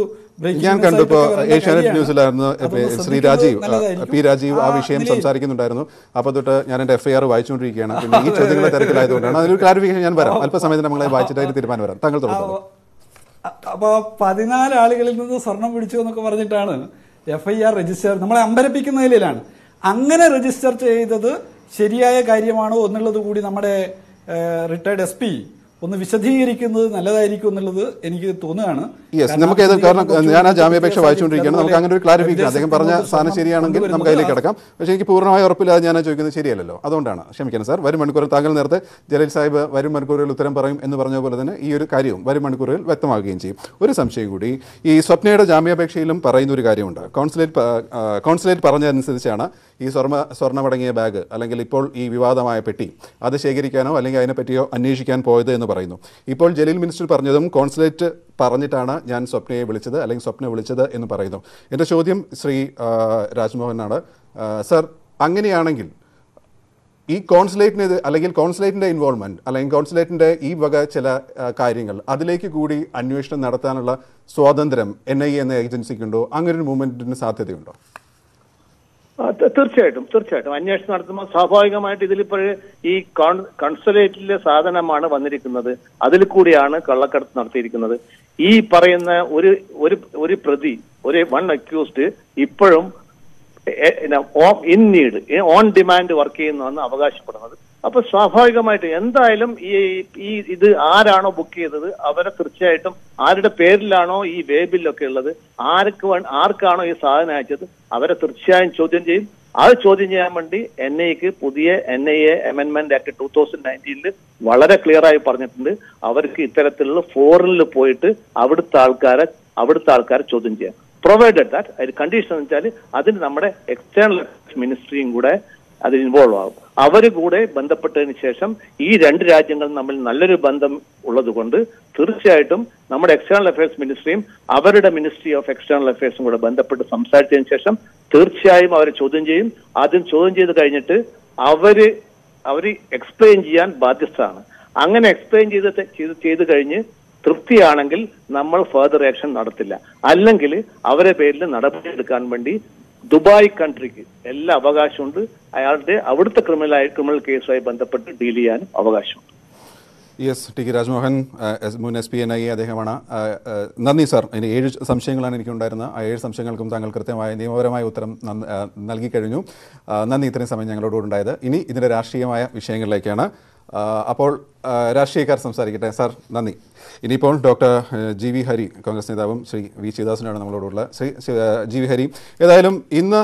ഞാൻ കണ്ടു ഇപ്പോൾ ഏഷ്യാനെറ്റ് ന്യൂസിലായിരുന്നു ശ്രീ രാജീവ് പി രാജീവ് ആ വിഷയം സംസാരിക്കുന്നുണ്ടായിരുന്നു. അപ്പോൾ തൊട്ട് ഞാൻ എന്റെ എഫ്ഐആർ ഐ ആർ വായിച്ചുകൊണ്ടിരിക്കുകയാണ്. പിന്നെ ഈ ചോദ്യങ്ങളുടെ തിരക്കിലായതുകൊണ്ടാണ് അതിലൊരു ക്ലാരിഫിക്കേഷൻ ഞാൻ വരാം. അല്പസമയത്തിന് നമ്മളെ വായിച്ചിട്ട് അതിന് തീരുമാനം വരാം. താങ്കൾ തുടർന്നു അപ്പൊ പതിനാല് ആളുകളിൽ നിന്ന് സ്വർണം പിടിച്ചു എന്നൊക്കെ പറഞ്ഞിട്ടാണ് എഫ് ഐ ആർ രജിസ്റ്റർ നമ്മളെ അമ്പരപ്പിക്കുന്ന നിലയിലാണ്. അങ്ങനെ രജിസ്റ്റർ ചെയ്തത് ശരിയായ കാര്യമാണോ എന്നുള്ളത് കൂടി നമ്മുടെ റിട്ടയർഡ് എസ് ഒന്ന് വിശദീകരിക്കുന്നത് നല്ലതായിരിക്കും എന്നുള്ളത് എനിക്ക് തോന്നുകയാണ്. യെസ് നമുക്ക് ഏത് കാരണം ഞാൻ ആ ജാമ്യാപേക്ഷ വായിച്ചുകൊണ്ടിരിക്കുകയാണ്. നമുക്ക് അങ്ങനെ ഒരു ക്ലാരിഫിക്കേഷൻ അദ്ദേഹം പറഞ്ഞ സാധനം ശരിയാണെങ്കിൽ നമുക്ക് അതിലേക്ക് കിടക്കാം. പക്ഷേ എനിക്ക് പൂർണമായ ഉറപ്പില്ലാതെ ഞാൻ ചോദിക്കുന്നത് ശരിയല്ലല്ലോ. അതുകൊണ്ടാണ്. ക്ഷമിക്കണം സാർ. വരും മണിക്കൂറിൽ താങ്കൾ നേരത്തെ ജലീൽ സാഹിബ് വരും മണിക്കൂറുകളിൽ ഉത്തരം പറയും എന്ന് പറഞ്ഞ പോലെ തന്നെ ഈ ഒരു കാര്യവും വരും മണിക്കൂറുകളിൽ വ്യക്തമാകുകയും ചെയ്യും. ഒരു സംശയം കൂടി ഈ സ്വപ്നയുടെ ജാമ്യാപേക്ഷയിലും പറയുന്ന ഒരു കാര്യമുണ്ട്. കൗൺസിലേറ്റ് കോൺസുലേറ്റ് പറഞ്ഞതനുസരിച്ചാണ് ഈ സ്വർണ സ്വർണമടങ്ങിയ ബാഗ് അല്ലെങ്കിൽ ഇപ്പോൾ ഈ വിവാദമായ പെട്ടി അത് ശേഖരിക്കാനോ അല്ലെങ്കിൽ അതിനെപ്പറ്റിയോ അന്വേഷിക്കാൻ പോയത് എന്ന് പറയുന്നു. ഇപ്പോൾ ജലീൽ മിനിസ്റ്റർ പറഞ്ഞതും കോൺസുലേറ്റ് പറഞ്ഞിട്ടാണ് ഞാൻ സ്വപ്നയെ വിളിച്ചത് അല്ലെങ്കിൽ സ്വപ്ന വിളിച്ചത് എന്ന് പറയുന്നു. എന്റെ ചോദ്യം ശ്രീ രാജ്മോഹനാണ്. സർ അങ്ങനെയാണെങ്കിൽ ഈ കോൺസുലേറ്റിന് അല്ലെങ്കിൽ കോൺസുലേറ്റിന്റെ ഇൻവോൾവ്മെന്റ് അല്ലെങ്കിൽ കോൺസുലേറ്റിന്റെ ഈ വക ചില കാര്യങ്ങൾ അതിലേക്ക് കൂടി അന്വേഷണം നടത്താനുള്ള സ്വാതന്ത്ര്യം എൻ ഐ എന്ന ഏജൻസിക്കുണ്ടോ അങ്ങനെ ഒരു മൂവ്മെന്റിന് സാധ്യതയുണ്ടോ? തീർച്ചയായിട്ടും തീർച്ചയായിട്ടും. അന്വേഷണം നടത്തുമ്പോൾ സ്വാഭാവികമായിട്ട് ഇതിലിപ്പോൾ ഈ കോൺ കൺസുലേറ്റിലെ സാധനമാണ് വന്നിരിക്കുന്നത്. അതിൽ കൂടിയാണ് കള്ളക്കടത്ത് നടത്തിയിരിക്കുന്നത്. ഈ പറയുന്ന ഒരു ഒരു ഒരു പ്രതി ഒരു വൺ അക്യൂസ്ഡ് ഇപ്പോഴും in need on demand work ചെയ്യുന്നു എന്ന് അവകാശപ്പെടുന്നത്. അപ്പൊ സ്വാഭാവികമായിട്ട് എന്തായാലും ഈ ഈ ഇത് ആരാണോ ബുക്ക് ചെയ്തത് അവരെ തീർച്ചയായിട്ടും ആരുടെ പേരിലാണോ ഈ വേ ബില്ലൊക്കെ ഉള്ളത് ആർക്ക് ആർക്കാണോ ഈ സാധനം അയച്ചത് അവരെ തീർച്ചയായും ചോദ്യം ചെയ്യും. അത് ചോദ്യം ചെയ്യാൻ വേണ്ടി എൻ ഐക്ക് പുതിയ N I A amendment act two thousand നയന്റീനിൽ വളരെ ക്ലിയർ ആയി പറഞ്ഞിട്ടുണ്ട്. അവർക്ക് ഇത്തരത്തിലുള്ള ഫോറിനിൽ പോയിട്ട് അവിടുത്തെ ആൾക്കാരെ അവിടുത്തെ ആൾക്കാരെ ചോദ്യം ചെയ്യാം. പ്രൊവൈഡഡ് ദാറ്റ് അതിൽ കണ്ടീഷൻ എന്ന് വെച്ചാൽ അതിന് നമ്മുടെ എക്സ്റ്റേണൽ മിനിസ്ട്രിയും കൂടെ അതിൽ ഇൻവോൾവ് ആകും അവർ കൂടെ ബന്ധപ്പെട്ടതിന് ശേഷം ഈ രണ്ട് രാജ്യങ്ങളും തമ്മിൽ നല്ലൊരു ബന്ധം ഉള്ളതുകൊണ്ട് തീർച്ചയായിട്ടും നമ്മുടെ എക്സ്റ്റേണൽ അഫയേഴ്സ് മിനിസ്ട്രിയും അവരുടെ മിനിസ്ട്രി ഓഫ് എക്സ്റ്റേണൽ അഫയേഴ്സും കൂടെ ബന്ധപ്പെട്ട് സംസാരിച്ചതിന് ശേഷം തീർച്ചയായും അവരെ ചോദ്യം ചെയ്യും. ആദ്യം ചോദ്യം ചെയ്ത് കഴിഞ്ഞിട്ട് അവർ അവർ എക്സ്പ്ലെയിൻ ചെയ്യാൻ ബാധ്യസ്ഥരാണ്. അങ്ങനെ എക്സ്പ്ലെയിൻ ചെയ്ത് ചെയ്ത് ചെയ്ത് കഴിഞ്ഞ് തൃപ്തിയാണെങ്കിൽ നമ്മൾ ഫർദർ ആക്ഷൻ നടത്തില്ല. അല്ലെങ്കിൽ അവരെ പേരിൽ നടപടി എടുക്കാൻ വേണ്ടി ദുബായ് കൺട്രിക്ക് എല്ലാ അവകാശമുണ്ട്. അയാളുടെ അവിടുത്തെ ക്രിമിനൽ ക്രിമിനൽ കേസുമായി ബന്ധപ്പെട്ട് ഡീൽ ചെയ്യാനും അവകാശമുണ്ട് yes T K Rajmohan S- മുൻ എസ് പി എൻ ഐ അദ്ദേഹമാണ്. നന്ദി സാർ. ഇനി ഏഴ് സംശയങ്ങളാണ് എനിക്കുണ്ടായിരുന്നത് ആ ഏഴ് സംശയങ്ങൾക്കും താങ്കൾ കൃത്യമായ നിയമപരമായ ഉത്തരം നൽകി കഴിഞ്ഞു. നന്ദി ഇത്രയും സമയം ഞങ്ങളോട് ഉണ്ടായത്. ഇനി ഇതിന്റെ രാഷ്ട്രീയമായ വിഷയങ്ങളിലേക്കാണ് അപ്പോൾ രാഷ്ട്രീയക്കാർ സംസാരിക്കട്ടെ. സാർ നന്ദി. ഇനിയിപ്പോൾ doctor G V Hari Congress നേതാവും ശ്രീ വി ചിദാസനാണ് നമ്മളോടുള്ള ശ്രീ ജി വി ഹരി. ഏതായാലും ഇന്ന്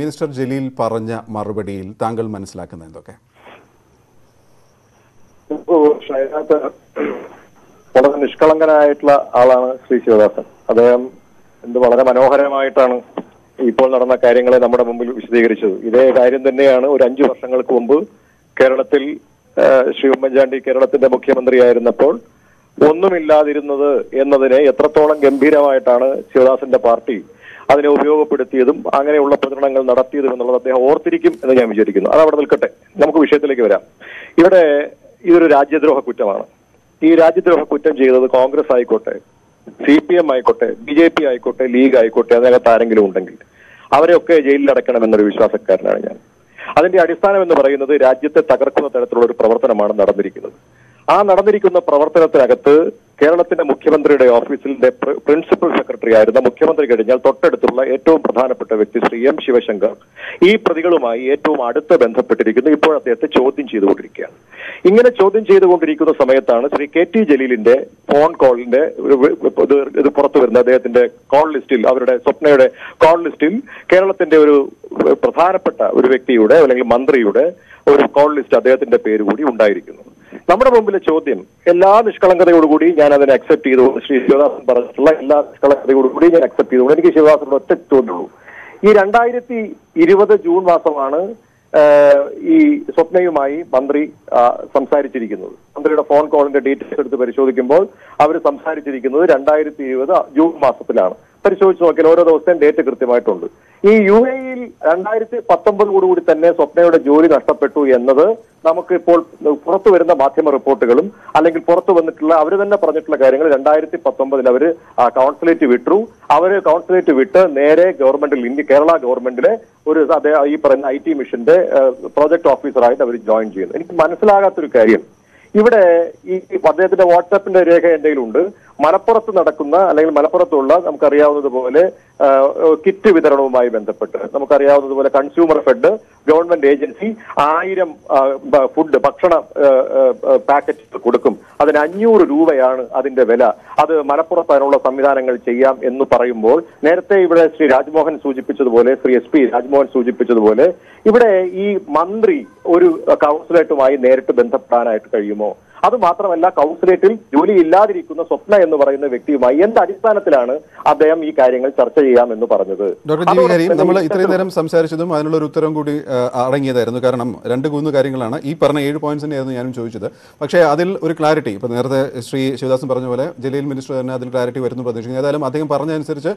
മിനിസ്റ്റർ ജലീൽ പറഞ്ഞ മറുപടിയിൽ താങ്കൾ മനസ്സിലാക്കുന്ന എന്തൊക്കെ? വളരെ നിഷ്കളങ്കനായിട്ടുള്ള ആളാണ് ശ്രീ ശിവദാസൻ. അദ്ദേഹം എന്ത് വളരെ മനോഹരമായിട്ടാണ് ഇപ്പോൾ നടന്ന കാര്യങ്ങളെ നമ്മുടെ മുമ്പിൽ വിശദീകരിച്ചത്. ഇതേ കാര്യം തന്നെയാണ് ഒരു അഞ്ചു വർഷങ്ങൾക്ക് മുമ്പ് കേരളത്തിൽ ശ്രീ ഉമ്മൻചാണ്ടി കേരളത്തിന്റെ മുഖ്യമന്ത്രിയായിരുന്നപ്പോൾ ഒന്നുമില്ലാതിരുന്നത് എന്നതിനെ എത്രത്തോളം ഗംഭീരമായിട്ടാണ് ശിവദാസന്റെ പാർട്ടി അതിനെ ഉപയോഗപ്പെടുത്തിയതും അങ്ങനെയുള്ള പ്രചരണങ്ങൾ നടത്തിയതും എന്നുള്ളത് അദ്ദേഹം ഓർത്തിരിക്കും എന്ന് ഞാൻ വിചാരിക്കുന്നു. അത് അവിടെ നിൽക്കട്ടെ. നമുക്ക് വിഷയത്തിലേക്ക് വരാം. ഇവിടെ ഇതൊരു രാജ്യദ്രോഹ കുറ്റമാണ്. ഈ രാജ്യദ്രോഹ കുറ്റം ചെയ്തത് കോൺഗ്രസ് ആയിക്കോട്ടെ സി പി എം ആയിക്കോട്ടെ ബി ജെ പി ആയിക്കോട്ടെ ലീഗ് ആയിക്കോട്ടെ അതിനകത്ത് ആരെങ്കിലും ഉണ്ടെങ്കിൽ അവരെയൊക്കെ ജയിലിൽ അടക്കണം എന്നൊരു വിശ്വാസക്കാരനാണ് ഞാൻ. അതിന്റെ അടിസ്ഥാനം എന്ന് പറയുന്നത് രാജ്യത്തെ തകർക്കുന്ന തരത്തിലുള്ള ഒരു പ്രവർത്തനമാണ് നടന്നിരിക്കുന്നത്. ആ നടന്നിരിക്കുന്ന പ്രവർത്തനത്തിനകത്ത് കേരളത്തിന്റെ മുഖ്യമന്ത്രിയുടെ ഓഫീസിന്റെ പ്രിൻസിപ്പൽ സെക്രട്ടറി ആയിരുന്ന മുഖ്യമന്ത്രി കഴിഞ്ഞാൽ തൊട്ടടുത്തുള്ള ഏറ്റവും പ്രധാനപ്പെട്ട വ്യക്തി ശ്രീ എം ശിവശങ്കർ ഈ പ്രതികളുമായി ഏറ്റവും അടുത്ത് ബന്ധപ്പെട്ടിരിക്കുന്നു. ഇപ്പോൾ അദ്ദേഹത്തെ ചോദ്യം ചെയ്തുകൊണ്ടിരിക്കുകയാണ്. ഇങ്ങനെ ചോദ്യം ചെയ്തുകൊണ്ടിരിക്കുന്ന സമയത്താണ് ശ്രീ കെ ടി ജലീലിന്റെ ഫോൺ കോളിന്റെ ഇത് പുറത്തു വരുന്ന അദ്ദേഹത്തിന്റെ കോൾ ലിസ്റ്റിൽ അവരുടെ സ്വപ്നയുടെ കോൾ ലിസ്റ്റിൽ കേരളത്തിന്റെ ഒരു പ്രധാനപ്പെട്ട ഒരു വ്യക്തിയുടെ അല്ലെങ്കിൽ മന്ത്രിയുടെ ഒരു കോൾ ലിസ്റ്റ് അദ്ദേഹത്തിന്റെ പേര് കൂടി ഉണ്ടായിരിക്കുന്നു. നമ്മുടെ മുമ്പിലെ ചോദ്യം എല്ലാ നിഷ്കളങ്കതയോടുകൂടി ഞാൻ അതിനെ അക്സെപ്റ്റ് ചെയ്തു ശ്രീ ശിവദാസൻ പറഞ്ഞിട്ടുള്ള എല്ലാ നിഷ്കളങ്കതയോടുകൂടി ഞാൻ അക്സെപ്റ്റ് ചെയ്തു എനിക്ക് ശിവദാസനോട് ഒറ്റ ചോദ്യമുള്ളൂ ഈ രണ്ടായിരത്തി ഇരുപത് ജൂൺ മാസമാണ് ഈ സ്വപ്നയുമായി മന്ത്രി സംസാരിച്ചിരിക്കുന്നത്. മന്ത്രിയുടെ ഫോൺ കോളിന്റെ ഡീറ്റെയിൽസ് എടുത്ത് പരിശോധിക്കുമ്പോൾ അവർ സംസാരിച്ചിരിക്കുന്നത് രണ്ടായിരത്തി ഇരുപത് ജൂൺ മാസത്തിലാണ്. പരിശോധിച്ച് നോക്കിയാൽ ഓരോ ദിവസത്തെയും ഡേറ്റ് കൃത്യമായിട്ടുണ്ട്. ഈ യു എയിൽ രണ്ടായിരത്തി പത്തൊമ്പതോടുകൂടി തന്നെ സ്വപ്നയുടെ ജോലി നഷ്ടപ്പെട്ടു എന്നത് നമുക്ക് ഇപ്പോൾ പുറത്തു വരുന്ന മാധ്യമ റിപ്പോർട്ടുകളും അല്ലെങ്കിൽ പുറത്തു വന്നിട്ടുള്ള അവർ തന്നെ പറഞ്ഞിട്ടുള്ള കാര്യങ്ങൾ രണ്ടായിരത്തി പത്തൊമ്പതിൽ അവർ കൗൺസിലേറ്റ് വിട്ടു. അവർ കൗൺസിലേറ്റ് വിട്ട് നേരെ ഗവൺമെന്റിൽ ഇന്ത്യ കേരള ഗവൺമെന്റിലെ ഒരു അതേ ഈ പറയുന്ന ഐ ടി മിഷന്റെ പ്രോജക്ട് ഓഫീസറായിട്ട് അവർ ജോയിൻ ചെയ്യുന്നു. എനിക്ക് മനസ്സിലാകാത്തൊരു കാര്യം. ഇവിടെ ഈ അദ്ദേഹത്തിന്റെ വാട്സാപ്പിന്റെ രേഖ എന്തെങ്കിലും കയ്യിലുണ്ട് മലപ്പുറത്ത് നടക്കുന്ന അല്ലെങ്കിൽ മലപ്പുറത്തുള്ള നമുക്കറിയാവുന്നതുപോലെ കിറ്റ് വിതരണവുമായി ബന്ധപ്പെട്ട് നമുക്കറിയാവുന്നതുപോലെ കൺസ്യൂമർ ഫെഡ് ഗവൺമെന്റ് ഏജൻസി ആയിരം ഫുഡ് ഭക്ഷണ പാക്കറ്റ് കൊടുക്കും. അതിന് അഞ്ഞൂറ് രൂപയാണ് അതിന്റെ വില. അത് മലപ്പുറത്ത് അതിനുള്ള സംവിധാനങ്ങൾ ചെയ്യാം എന്ന് പറയുമ്പോൾ നേരത്തെ ഇവിടെ ശ്രീ രാജ്മോഹൻ സൂചിപ്പിച്ചതുപോലെ ശ്രീ എസ് പി രാജ്മോഹൻ സൂചിപ്പിച്ചതുപോലെ ഇവിടെ ഈ മന്ത്രി ഒരു കൗൺസിലേറ്റുമായി നേരിട്ട് ബന്ധപ്പെടാനായിട്ട് കഴിയുമോ? അത് മാത്രമല്ല കൗൺസിലേറ്റിൽ ജോലി ഇല്ലാതിരിക്കുന്ന സ്വപ്ന എന്ന് പറയുന്ന വ്യക്തിയുമായി എന്ത് അടിസ്ഥാനത്തിലാണ് അദ്ദേഹം ഈ കാര്യങ്ങൾ ചർച്ച ചെയ്യാമെന്ന് പറഞ്ഞത്? നമ്മൾ ഇത്രയും നേരം സംസാരിച്ചതും അതിനുള്ള ഒരു ഉത്തരം കൂടി അടങ്ങിയതായിരുന്നു. കാരണം രണ്ട് മൂന്ന് കാര്യങ്ങളാണ്. ഈ പറഞ്ഞ ഏഴ് പോയിന്റ്സ് തന്നെയായിരുന്നു ഞാനും ചോദിച്ചത്. പക്ഷേ അതിൽ ഒരു ക്ലാരിറ്റി ഇപ്പൊ നേരത്തെ ശ്രീ ശിവദാസൻ പറഞ്ഞ പോലെ ജലീൽ മിനിസ്റ്റർ തന്നെ അതിൽ ക്ലാരിറ്റി വരുന്നു പ്രതീക്ഷിക്കുന്നു. ഏതായാലും അദ്ദേഹം പറഞ്ഞതനുസരിച്ച്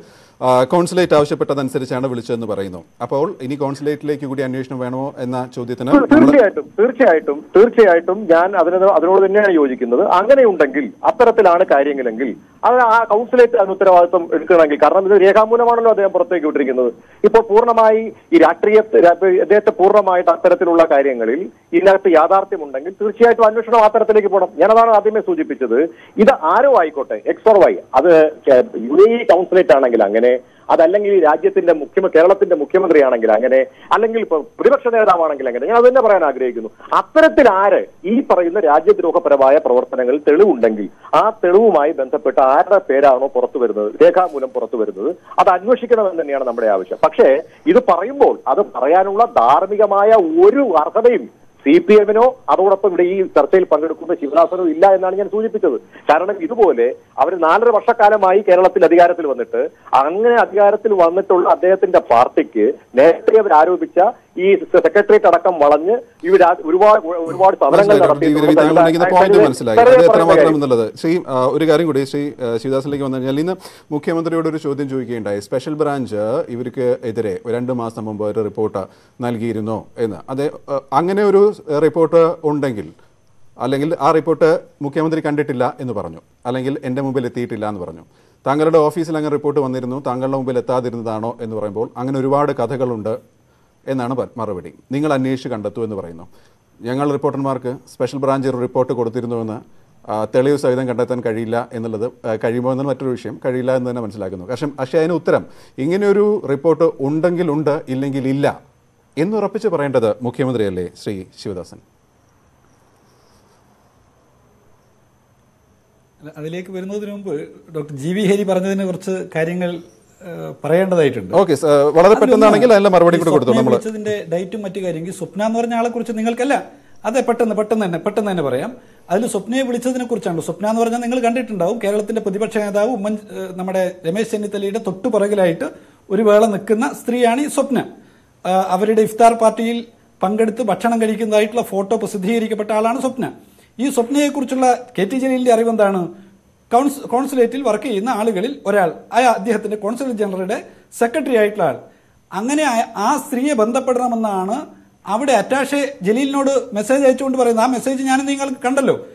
കോൺസുലേറ്റ് ആവശ്യപ്പെട്ടതനുസരിച്ചാണ് വിളിച്ചതെന്ന് പറയുന്നു. അപ്പോൾ ഇനി കോൺസുലേറ്റിലേക്ക് കൂടി അന്വേഷണം വേണമോ എന്ന ചോദ്യത്തിന് തീർച്ചയായിട്ടും തീർച്ചയായിട്ടും തീർച്ചയായിട്ടും ഞാൻ അതിന് അതിനോട് തന്നെയാണ് യോജിക്കുന്നത്. അങ്ങനെയുണ്ടെങ്കിൽ അത്തരത്തിലാണ് കാര്യങ്ങളെങ്കിൽ അത് ആ കൗൺസിലേറ്റ് അതിന് ഉത്തരവാദിത്വം എടുക്കണമെങ്കിൽ കാരണം ഇത് രേഖാമൂലമാണല്ലോ അദ്ദേഹം പുറത്തേക്ക് വിട്ടിരിക്കുന്നത്. ഇപ്പോൾ പൂർണമായി ഈ രാഷ്ട്രീയ അദ്ദേഹത്തെ പൂർണമായിട്ട് അത്തരത്തിലുള്ള കാര്യങ്ങളിൽ ഇതിനകത്ത് യാഥാർത്ഥ്യമുണ്ടെങ്കിൽ തീർച്ചയായിട്ടും അന്വേഷണം അത്തരത്തിലേക്ക് പോകണം. ഞാനതാണ് ആദ്യമേ സൂചിപ്പിച്ചത്. ഇത് ആരോ ആയിക്കോട്ടെ എക്സ് ഓർ വൈ അത് യു എ ഇ കൗൺസിലേറ്റ് ആണെങ്കിൽ അങ്ങനെ അതല്ലെങ്കിൽ രാജ്യത്തിന്റെ മുഖ്യമ കേരളത്തിന്റെ മുഖ്യമന്ത്രിയാണെങ്കിൽ അങ്ങനെ അല്ലെങ്കിൽ പ്രതിപക്ഷ നേതാവാണെങ്കിൽ അങ്ങനെ ഞാൻ അത് തന്നെ പറയാൻ ആഗ്രഹിക്കുന്നു. അത്തരത്തിൽ ആര് ഈ പറയുന്ന രാജ്യദ്രോഹപരമായ പ്രവർത്തനങ്ങളിൽ തെളിവുണ്ടെങ്കിൽ ആ തെളിവുമായി ബന്ധപ്പെട്ട് ആരുടെ പേരാണോ പുറത്തു വരുന്നത് രേഖാമൂലം പുറത്തു വരുന്നത് അത് അന്വേഷിക്കണമെന്ന് തന്നെയാണ് നമ്മുടെ ആവശ്യം. പക്ഷേ ഇത് പറയുമ്പോൾ അത് പറയാനുള്ള ധാർമ്മികമായ ഒരു അർഹതയും സി പി എമ്മിനോ അതോടൊപ്പം ഇവിടെ ഈ ചർച്ചയിൽ പങ്കെടുക്കുന്ന ശിവദാസനോ ഇല്ല എന്നാണ് ഞാൻ സൂചിപ്പിച്ചത്. കാരണം ഇതുപോലെ അവർ നാലര വർഷക്കാലമായി കേരളത്തിൽ അധികാരത്തിൽ വന്നിട്ട് അങ്ങനെ അധികാരത്തിൽ വന്നിട്ടുള്ള അദ്ദേഹത്തിന്റെ പാർട്ടിക്ക് നേരത്തെ അവർ ആരോപിച്ച ഈ സെക്രട്ടേറിയറ്റ് അടക്കം വളഞ്ഞ് ഇവർ ഒരുപാട് ഒരുപാട് സമരങ്ങൾ ശ്രീ ഒരു കാര്യം കൂടി ശ്രീ ശിവദാസിലേക്ക് വന്നു കഴിഞ്ഞാൽ ഇന്ന് മുഖ്യമന്ത്രിയോട് ഒരു ചോദ്യം ചോദിക്കുകയുണ്ടായി. സ്പെഷ്യൽ ബ്രാഞ്ച് ഇവർക്ക് എതിരെ രണ്ട് മാസം മുമ്പ് ഒരു റിപ്പോർട്ട് നൽകിയിരുന്നോ എന്ന്. അത് അങ്ങനെ ഒരു റിപ്പോർട്ട് ഉണ്ടെങ്കിൽ അല്ലെങ്കിൽ ആ റിപ്പോർട്ട് മുഖ്യമന്ത്രി കണ്ടിട്ടില്ല എന്ന് പറഞ്ഞു അല്ലെങ്കിൽ എന്റെ മുമ്പിൽ എത്തിയിട്ടില്ല എന്ന് പറഞ്ഞു. താങ്കളുടെ ഓഫീസിൽ അങ്ങനെ റിപ്പോർട്ട് വന്നിരുന്നു താങ്കളുടെ മുമ്പിൽ എത്താതിരുന്നതാണോ എന്ന് പറയുമ്പോൾ അങ്ങനെ ഒരുപാട് കഥകളുണ്ട്. എന്നാണ് മറുപടി. നിങ്ങൾ അന്വേഷിച്ച് കണ്ടെത്തൂ എന്ന് പറയുന്നു. ഞങ്ങൾ റിപ്പോർട്ടർമാർക്ക് സ്പെഷ്യൽ ബ്രാഞ്ച് ഒരു റിപ്പോർട്ട് കൊടുത്തിരുന്നുവെന്ന് തെളിവ് സഹിതം കണ്ടെത്താൻ കഴിയില്ല എന്നുള്ളത് കഴിയുമോ എന്നത് മറ്റൊരു വിഷയം. കഴിയില്ല എന്ന് തന്നെ മനസ്സിലാക്കുന്നു. പക്ഷേ പക്ഷേ അതിന് ഉത്തരം ഇങ്ങനെയൊരു റിപ്പോർട്ട് ഉണ്ടെങ്കിൽ ഉണ്ട് ഇല്ലെങ്കിൽ ഇല്ല എന്നുറപ്പിച്ച് പറയേണ്ടത് മുഖ്യമന്ത്രിയല്ലേ ശ്രീ ശിവദാസൻ? അതിലേക്ക് വരുന്നതിന് മുമ്പ് ഡോക്ടർ ജി വി ഹരി പറഞ്ഞതിന് കുറച്ച് കാര്യങ്ങൾ പറയേണ്ടതായിട്ടുണ്ട്. ഓക്കെ വളരെ പെട്ടെന്നാണെങ്കിൽ അതിന്റെ മറുപടി കൂടെ കൊടുത്തു നമ്മൾ ഡേറ്റും മറ്റു കാര്യമെങ്കിൽ സ്വപ്ന എന്ന് പറഞ്ഞ ആളെ കുറിച്ച് നിങ്ങൾക്കല്ല. അതെ പെട്ടെന്ന് പെട്ടെന്ന് തന്നെ പെട്ടെന്ന് തന്നെ പറയാം. അതിൽ സ്വപ്നയെ വിളിച്ചതിനെ കുറിച്ചാണ്. സ്വപ്ന എന്ന് പറഞ്ഞാൽ നിങ്ങൾ കണ്ടിട്ടുണ്ടാവും. കേരളത്തിന്റെ പ്രതിപക്ഷ നേതാവ് ഉമ്മൻ നമ്മുടെ രമേശ് ചെന്നിത്തലയുടെ തൊട്ടു പുറകിലായിട്ട് ഒരു വേള നിൽക്കുന്ന സ്ത്രീയാണ് ഈ സ്വപ്ന. അവരുടെ ഇഫ്താർ പാർട്ടിയിൽ പങ്കെടുത്ത് ഭക്ഷണം കഴിക്കുന്നതായിട്ടുള്ള ഫോട്ടോ പ്രസിദ്ധീകരിക്കപ്പെട്ട ആളാണ് സ്വപ്ന. ഈ സ്വപ്നയെക്കുറിച്ചുള്ള കെ ടി ജലീലിന്റെ അറിവ് എന്താണ്? കൗൺസ് കോൺസുലേറ്റിൽ വർക്ക് ചെയ്യുന്ന ആളുകളിൽ ഒരാൾ ആ അദ്ദേഹത്തിന്റെ കോൺസുലേറ്റ് ജനറലുടെ സെക്രട്ടറി ആയിട്ടുള്ള ആൾ. അങ്ങനെ ആ- സ്ത്രീയെ ബന്ധപ്പെടണമെന്നാണ് അവിടെ അറ്റാഷെ ജലീലിനോട് മെസ്സേജ് അയച്ചുകൊണ്ട് പറയുന്നത്. ആ മെസ്സേജ് ഞാൻ നിങ്ങൾ കണ്ടല്ലോ.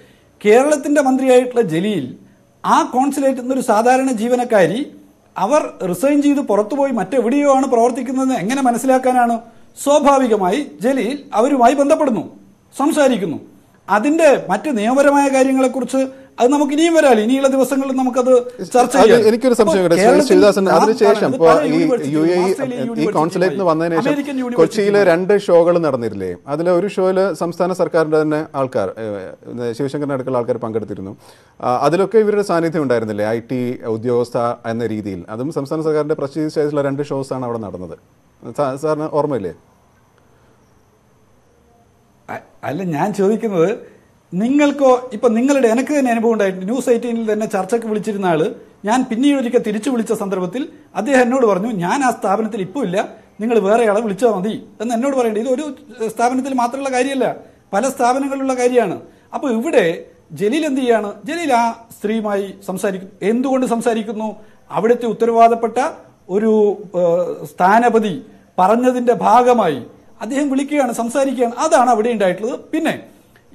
കേരളത്തിന്റെ മന്ത്രിയായിട്ടുള്ള ജലീൽ ആ കോൺസുലേറ്റിൽ നിന്നൊരു സാധാരണ ജീവനക്കാരി അവർ റിസൈൻ ചെയ്ത് പുറത്തുപോയി മറ്റെവിടെയോ ആണ് പ്രവർത്തിക്കുന്നതെന്ന് എങ്ങനെ മനസ്സിലാക്കാനാണ്? സ്വാഭാവികമായി ജലീൽ അവരുമായി ബന്ധപ്പെടുന്നു സംസാരിക്കുന്നു. അതിന്റെ മറ്റ് നിയമപരമായ കാര്യങ്ങളെക്കുറിച്ച് അത് നമുക്ക് ഇനിയും വരാം ഇനിയുള്ള ദിവസങ്ങളിൽ നമുക്കത് ചർച്ച ചെയ്യാം. എനിക്കൊരു സംശയം. ശിവദാസൻ അതിനുശേഷം ഈ യൂണിവേഴ്സിറ്റികളും, യു എ ഈ യൂണിവേഴ്സിറ്റികളുമായി, കോൺസുലേറ്റിന് വന്നതിന് ശേഷം കൊച്ചിയിലെ രണ്ട് ഷോകൾ നടന്നിരുന്നില്ലേ? അതിൽ ഒരു ഷോയിൽ സംസ്ഥാന സർക്കാരിന്റെ തന്നെ ആൾക്കാർ ശിവശങ്കറിന്റെ അടുക്കുള്ള ആൾക്കാർ പങ്കെടുത്തിരുന്നു. അതിലൊക്കെ ഇവരുടെ സാന്നിധ്യം ഉണ്ടായിരുന്നില്ലേ? ഐ ടി ഉദ്യോഗസ്ഥ എന്ന രീതിയിൽ. അതും സംസ്ഥാന സർക്കാരിന്റെ പ്രസ്റ്റീജ് ആയിട്ടുള്ള രണ്ട് ഷോസ് ആണ് അവിടെ നടന്നത്. സാറിന് ഓർമ്മയില്ലേ? അല്ല ഞാൻ ചോദിക്കുന്നത് നിങ്ങൾക്കോ ഇപ്പൊ നിങ്ങളുടെ എനിക്ക് തന്നെ അനുഭവം ഉണ്ടായിട്ട് ന്യൂസ് എയ്റ്റീനിൽ തന്നെ ചർച്ചയ്ക്ക് വിളിച്ചിരുന്ന ആൾ ഞാൻ പിന്നീട് ഒരിക്കൽ തിരിച്ചു വിളിച്ച സന്ദർഭത്തിൽ അദ്ദേഹം എന്നോട് പറഞ്ഞു ഞാൻ ആ സ്ഥാപനത്തിൽ ഇപ്പോൾ ഇല്ല നിങ്ങൾ വേറെയാളെ വിളിച്ചാൽ മതി. എന്ന് എന്നോട് പറയേണ്ടത് ഇത് ഒരു സ്ഥാപനത്തിൽ മാത്രമുള്ള കാര്യമല്ല പല സ്ഥാപനങ്ങളിലുള്ള കാര്യമാണ്. അപ്പോൾ ഇവിടെ ജലീൽ എന്ത് ചെയ്യാണ്? ജലീൽ ആ സ്ത്രീയുമായി സംസാരിക്കുന്നു എന്തുകൊണ്ട് സംസാരിക്കുന്നു? അവിടുത്തെ ഉത്തരവാദപ്പെട്ട ഒരു സ്ഥാനപതി പറഞ്ഞതിന്റെ ഭാഗമായി അദ്ദേഹം വിളിക്കുകയാണ് സംസാരിക്കുകയാണ്. അതാണ് അവിടെ ഉണ്ടായിട്ടുള്ളത്. പിന്നെ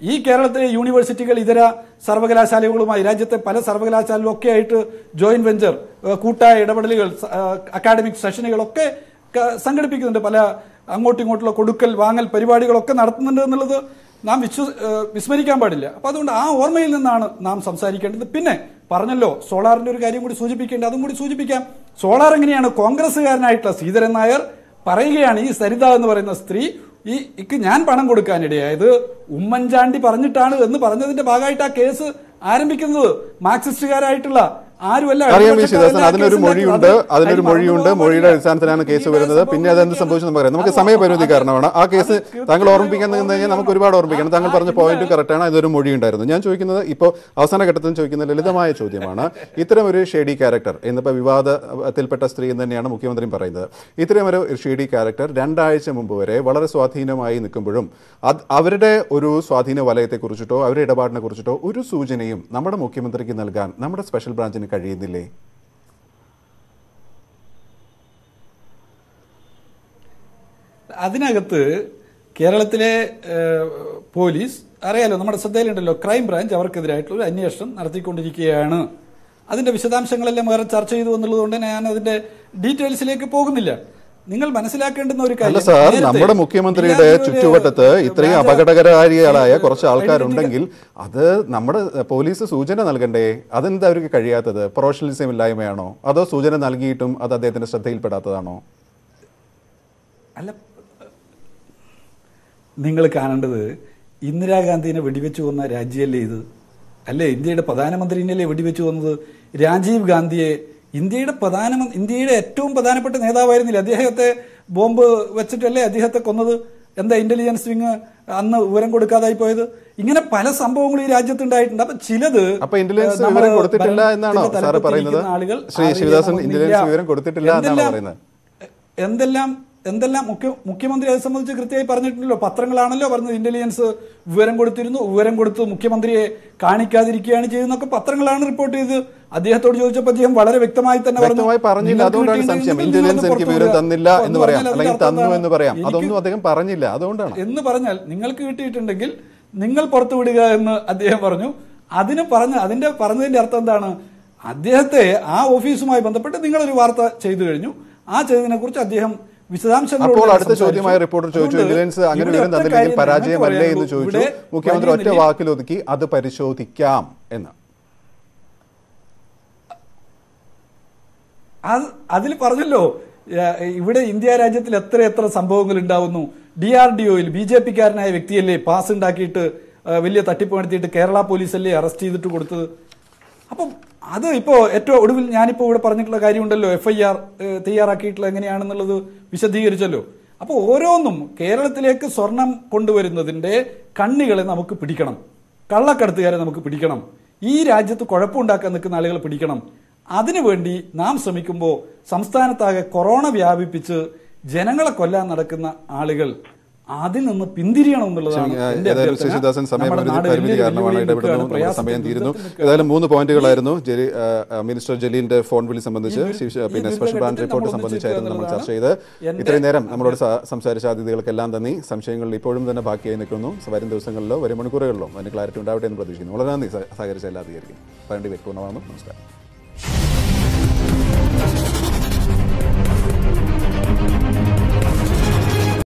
ഈ കേരളത്തിലെ യൂണിവേഴ്സിറ്റികൾ ഇതര സർവകലാശാലകളുമായി രാജ്യത്തെ പല സർവകലാശാലകളൊക്കെ ആയിട്ട് ജോയിന്റ് വെഞ്ചർ കൂട്ടായ ഇടപെടലുകൾ അക്കാഡമിക് സെഷനുകളൊക്കെ സംഘടിപ്പിക്കുന്നുണ്ട്. പല അങ്ങോട്ടും ഇങ്ങോട്ടുള്ള കൊടുക്കൽ വാങ്ങൽ പരിപാടികളൊക്കെ നടത്തുന്നുണ്ട് എന്നുള്ളത് നാം വിശ്വ വിസ്മരിക്കാൻ പാടില്ല. അപ്പൊ അതുകൊണ്ട് ആ ഓർമ്മയിൽ നിന്നാണ് നാം സംസാരിക്കേണ്ടത്. പിന്നെ പറഞ്ഞല്ലോ സോളാറിന്റെ ഒരു കാര്യം കൂടി സൂചിപ്പിക്കേണ്ടത് അതും കൂടി സൂചിപ്പിക്കാം. സോളാർ എങ്ങനെയാണ് കോൺഗ്രസ്സുകാരനായിട്ടുള്ള ശ്രീധരൻ നായർ പറയുകയാണ് ഈ സരിത എന്ന് പറയുന്ന സ്ത്രീ ഈ ഇക്ക് ഞാൻ പണം കൊടുക്കാനിടയായത്. ഉമ്മൻചാണ്ടി പറഞ്ഞിട്ടാണ് എന്ന് പറഞ്ഞതിന്റെ ഭാഗമായിട്ട് ആ കേസ് ആരംഭിക്കുന്നത്. മാർക്സിസ്റ്റുകാരായിട്ടുള്ള അറിയാം വി അതിനൊരു മൊഴിയുണ്ട് അതിനൊരു മൊഴിയുണ്ട് മൊഴിയുടെ അടിസ്ഥാനത്തിലാണ് കേസ് വരുന്നത്. പിന്നെ അതെന്ത് സംഭവം സംഭവിച്ചു നമുക്ക് അറിയാം നമുക്ക് സമയപരിധി കാരണമാണ്. ആ കേസ് താങ്കൾ ഓർമ്മിക്കാൻ ഓർമ്മിപ്പിക്കാൻ കഴിഞ്ഞാൽ നമുക്ക് ഒരുപാട് ഓർമ്മിക്കണം താങ്കൾ പറഞ്ഞ പോയിന്റും കറക്റ്റാണ് ഇതൊരു മൊഴി ഉണ്ടായിരുന്നു ഞാൻ ചോദിക്കുന്നത് ഇപ്പോൾ അവസാന ഘട്ടത്തിൽ ചോദിക്കുന്ന ലളിതമായ ചോദ്യമാണ്. ഇത്തരം ഒരു ഷേഡി ക്യാരക്ടർ എന്നിപ്പോൾ വിവാദത്തിൽപ്പെട്ട സ്ത്രീ എന്ന് തന്നെയാണ് മുഖ്യമന്ത്രി പറയുന്നത്. ഇത്തരം ഒരു ഷേഡി ക്യാരക്ടർ രണ്ടാഴ്ച മുമ്പ് വരെ വളരെ സ്വാധീനമായി നിൽക്കുമ്പോഴും അത് അവരുടെ ഒരു സ്വാധീന വലയത്തെക്കുറിച്ചിട്ടോ അവരുടെ ഇടപാടിനെ കുറിച്ചിട്ടോ ഒരു സൂചനയും നമ്മുടെ മുഖ്യമന്ത്രിക്ക് നൽകാൻ നമ്മുടെ സ്പെഷ്യൽ ബ്രാഞ്ചിന് കഴിയുന്നില്ലേ? അതിനകത്ത് കേരളത്തിലെ പോലീസ് അറിയാലോ നമ്മുടെ ശ്രദ്ധയിലുണ്ടല്ലോ ക്രൈം ബ്രാഞ്ച് അവർക്കെതിരായിട്ടുള്ള ഒരു അന്വേഷണം നടത്തിക്കൊണ്ടിരിക്കുകയാണ്. അതിന്റെ വിശദാംശങ്ങളെല്ലാം വേറെ ചർച്ച ചെയ്തു എന്നുള്ളത് കൊണ്ട് ഞാൻ അതിന്റെ ഡീറ്റെയിൽസിലേക്ക് പോകുന്നില്ല. നിങ്ങൾ മനസ്സിലാക്കേണ്ടുന്ന ഒരു കാര്യം സാർ നമ്മുടെ മുഖ്യമന്ത്രിയുടെ ചുറ്റുവട്ടത്ത് ഇത്രയും അപകടകരകാരികളായ കുറച്ച് ആൾക്കാരുണ്ടെങ്കിൽ അത് നമ്മുടെ പോലീസ് സൂചന നൽകണ്ടേ? അതെന്താ അവർക്ക് കഴിയാത്തത്? പ്രൊഫഷണലിസം ഇല്ലായ്മയാണോ? അതോ സൂചന നൽകിയിട്ടും അത് അദ്ദേഹത്തിന്റെ ശ്രദ്ധയിൽപ്പെടാത്തതാണോ? അല്ല നിങ്ങൾ കാണേണ്ടത് ഇന്ദിരാഗാന്ധിനെ വെടിവെച്ചു കൊന്ന രാജ്യമല്ലേ ഇത്? അല്ലേ? ഇന്ത്യയുടെ പ്രധാനമന്ത്രിനെയല്ലേ വെടിവെച്ചു വന്നത് രാജീവ് ഗാന്ധിയെ ഇന്ത്യയുടെ പ്രധാനമന്ത്രി ഇന്ത്യയുടെ ഏറ്റവും പ്രധാനപ്പെട്ട നേതാവായിരുന്നില്ല? അദ്ദേഹത്തെ ബോംബ് വെച്ചിട്ടല്ലേ അദ്ദേഹത്തെ കൊന്നത്? എന്താ ഇന്റലിജൻസ് വിങ് അന്ന് വിവരം കൊടുക്കാതായി പോയത്? ഇങ്ങനെ പല സംഭവങ്ങളും ഈ രാജ്യത്ത് ഉണ്ടായിട്ടുണ്ട് അപ്പൊ ചിലത് ഇന്റലിജൻസ് വിവരം കൊടുത്തിട്ടില്ല എന്നാണോ ഭരണത്തിന്റെ സാറ് പറയുന്നത്? ആളുകൾ ശ്രീ ശിവദാസൻ ഇന്റലിജൻസ് വിവരം കൊടുത്തിട്ടില്ല എന്നാണ് എന്തെല്ലാം- പറയുന്നത്. എന്തെല്ലാം എന്തെല്ലാം മുഖ്യ മുഖ്യമന്ത്രി അത് സംബന്ധിച്ച് കൃത്യമായി പറഞ്ഞിട്ടുണ്ടല്ലോ. പത്രങ്ങളാണല്ലോ പറഞ്ഞത്. ഇന്റലിജൻസ് വിവരം കൊടുത്തിരുന്നു. വിവരം കൊടുത്ത് മുഖ്യമന്ത്രിയെ കാണിക്കാതിരിക്കുകയാണ് ചെയ്തെന്നൊക്കെ പത്രങ്ങളാണ് റിപ്പോർട്ട് ചെയ്തത്. അദ്ദേഹത്തോട് ചോദിച്ചപ്പോൾ അദ്ദേഹം വളരെ വ്യക്തമായി തന്നെ വ്യക്തമായി പറഞ്ഞില്ല. അതുകൊണ്ടാണ് സംശയം. ഇന്റലിജൻസ് എനിക്ക് വിവരം തന്നില്ല എന്ന് പറയാം. അല്ലെങ്കിൽ തന്നു എന്ന് പറയാം. അതൊന്നും അദ്ദേഹം പറഞ്ഞില്ല. അതുകൊണ്ടാണ്. എന്ന് പറഞ്ഞാൽ നിങ്ങൾക്ക് കിട്ടിയിട്ടുണ്ടെങ്കിൽ നിങ്ങൾ പുറത്തു വിടുക എന്ന് അദ്ദേഹം പറഞ്ഞു. അതിന് പറഞ്ഞ അതിന്റെ പറഞ്ഞതിന്റെ അർത്ഥം എന്താണ്? അദ്ദേഹത്തെ ആ ഓഫീസുമായി ബന്ധപ്പെട്ട് നിങ്ങളൊരു വാർത്ത ചെയ്തു കഴിഞ്ഞു. ആ ചെയ്തതിനെ കുറിച്ച് അദ്ദേഹം അപ്പോൾ അടുത്ത. ചോദ്യമായ റിപ്പോർട്ടർ ചോദിച്ചു. ഇന്റലിജൻസ് അങ്ങനെ വിവരം തന്നില്ലെങ്കിൽ പരാജയമല്ലേ എന്ന് ചോദിച്ചു. മുഖ്യമന്ത്രി ഒറ്റ വാക്കിൽ വാക്കിലൊതുക്കി അത് പരിശോധിക്കാം എന്ന്. അത് അതിൽ പറഞ്ഞല്ലോ ഇവിടെ ഇന്ത്യ രാജ്യത്തിൽ എത്ര എത്ര സംഭവങ്ങൾ ഉണ്ടാവുന്നു. ഡി ആർ ഡി ഒയിൽ ബി ജെ പിക്കാരനായ വ്യക്തിയല്ലേ പാസ് ഉണ്ടാക്കിയിട്ട് വലിയ തട്ടിപ്പ് നടത്തിയിട്ട് കേരള പോലീസല്ലേ അറസ്റ്റ് ചെയ്തിട്ട് കൊടുത്തത്? അപ്പം അത് ഇപ്പോൾ ഏറ്റവും ഒടുവിൽ ഞാനിപ്പോൾ ഇവിടെ പറഞ്ഞിട്ടുള്ള കാര്യമുണ്ടല്ലോ എഫ് ഐ ആർ തയ്യാറാക്കിയിട്ടുള്ള എങ്ങനെയാണെന്നുള്ളത് വിശദീകരിച്ചല്ലോ. അപ്പോൾ ഓരോന്നും കേരളത്തിലേക്ക് സ്വർണം കൊണ്ടുവരുന്നതിന്റെ കണ്ണികളെ നമുക്ക് പിടിക്കണം. കള്ളക്കടത്തുകാരെ നമുക്ക് പിടിക്കണം. ഈ രാജ്യത്ത് കുഴപ്പമുണ്ടാക്കാൻ നിൽക്കുന്ന ആളുകളെ പിടിക്കണം. അതിനുവേണ്ടി നാം ശ്രമിക്കുമ്പോൾ സംസ്ഥാനത്താകെ കൊറോണ വ്യാപിപ്പിച്ച് ജനങ്ങളെ കൊല്ലാൻ നടക്കുന്ന ആളുകൾ അതിൽ നിന്ന് പിന്തിരിയണം എന്നുള്ളതാണ്. ശശിദാസൻ സമയം കാരണമാണ് ഇടപെടുന്നു തീരുന്നു. ഏതായാലും മൂന്ന് പോയിന്റുകളായിരുന്നു. മിനിസ്റ്റർ ജലീലിന്റെ ഫോൺ വിളി സംബന്ധിച്ച് പിന്നെ സ്പെഷ്യൽ ബ്രാഞ്ച് റിപ്പോർട്ട് സംബന്ധിച്ചായിരുന്നു നമ്മൾ ചർച്ച ചെയ്ത് ഇത്രയും നേരം നമ്മളോട് സംസാരിച്ച അതിഥികൾക്കെല്ലാം തന്നെ സംശയങ്ങളിൽ ഇപ്പോഴും തന്നെ ബാക്കിയായി നിൽക്കുന്നു. വരും ദിവസങ്ങളിലോ വരും മണിക്കൂറുകളിലോ അതിന് ക്ലാരിറ്റി ഉണ്ടാവട്ടെ എന്ന് പ്രതീക്ഷിക്കുന്നു. വളരെ നന്ദി സഹ- സഹകരിച്ച എല്ലാ അധികാരിക്കും. പരണ്ടി വ്യക്തമാകുന്നു നമസ്കാരം. you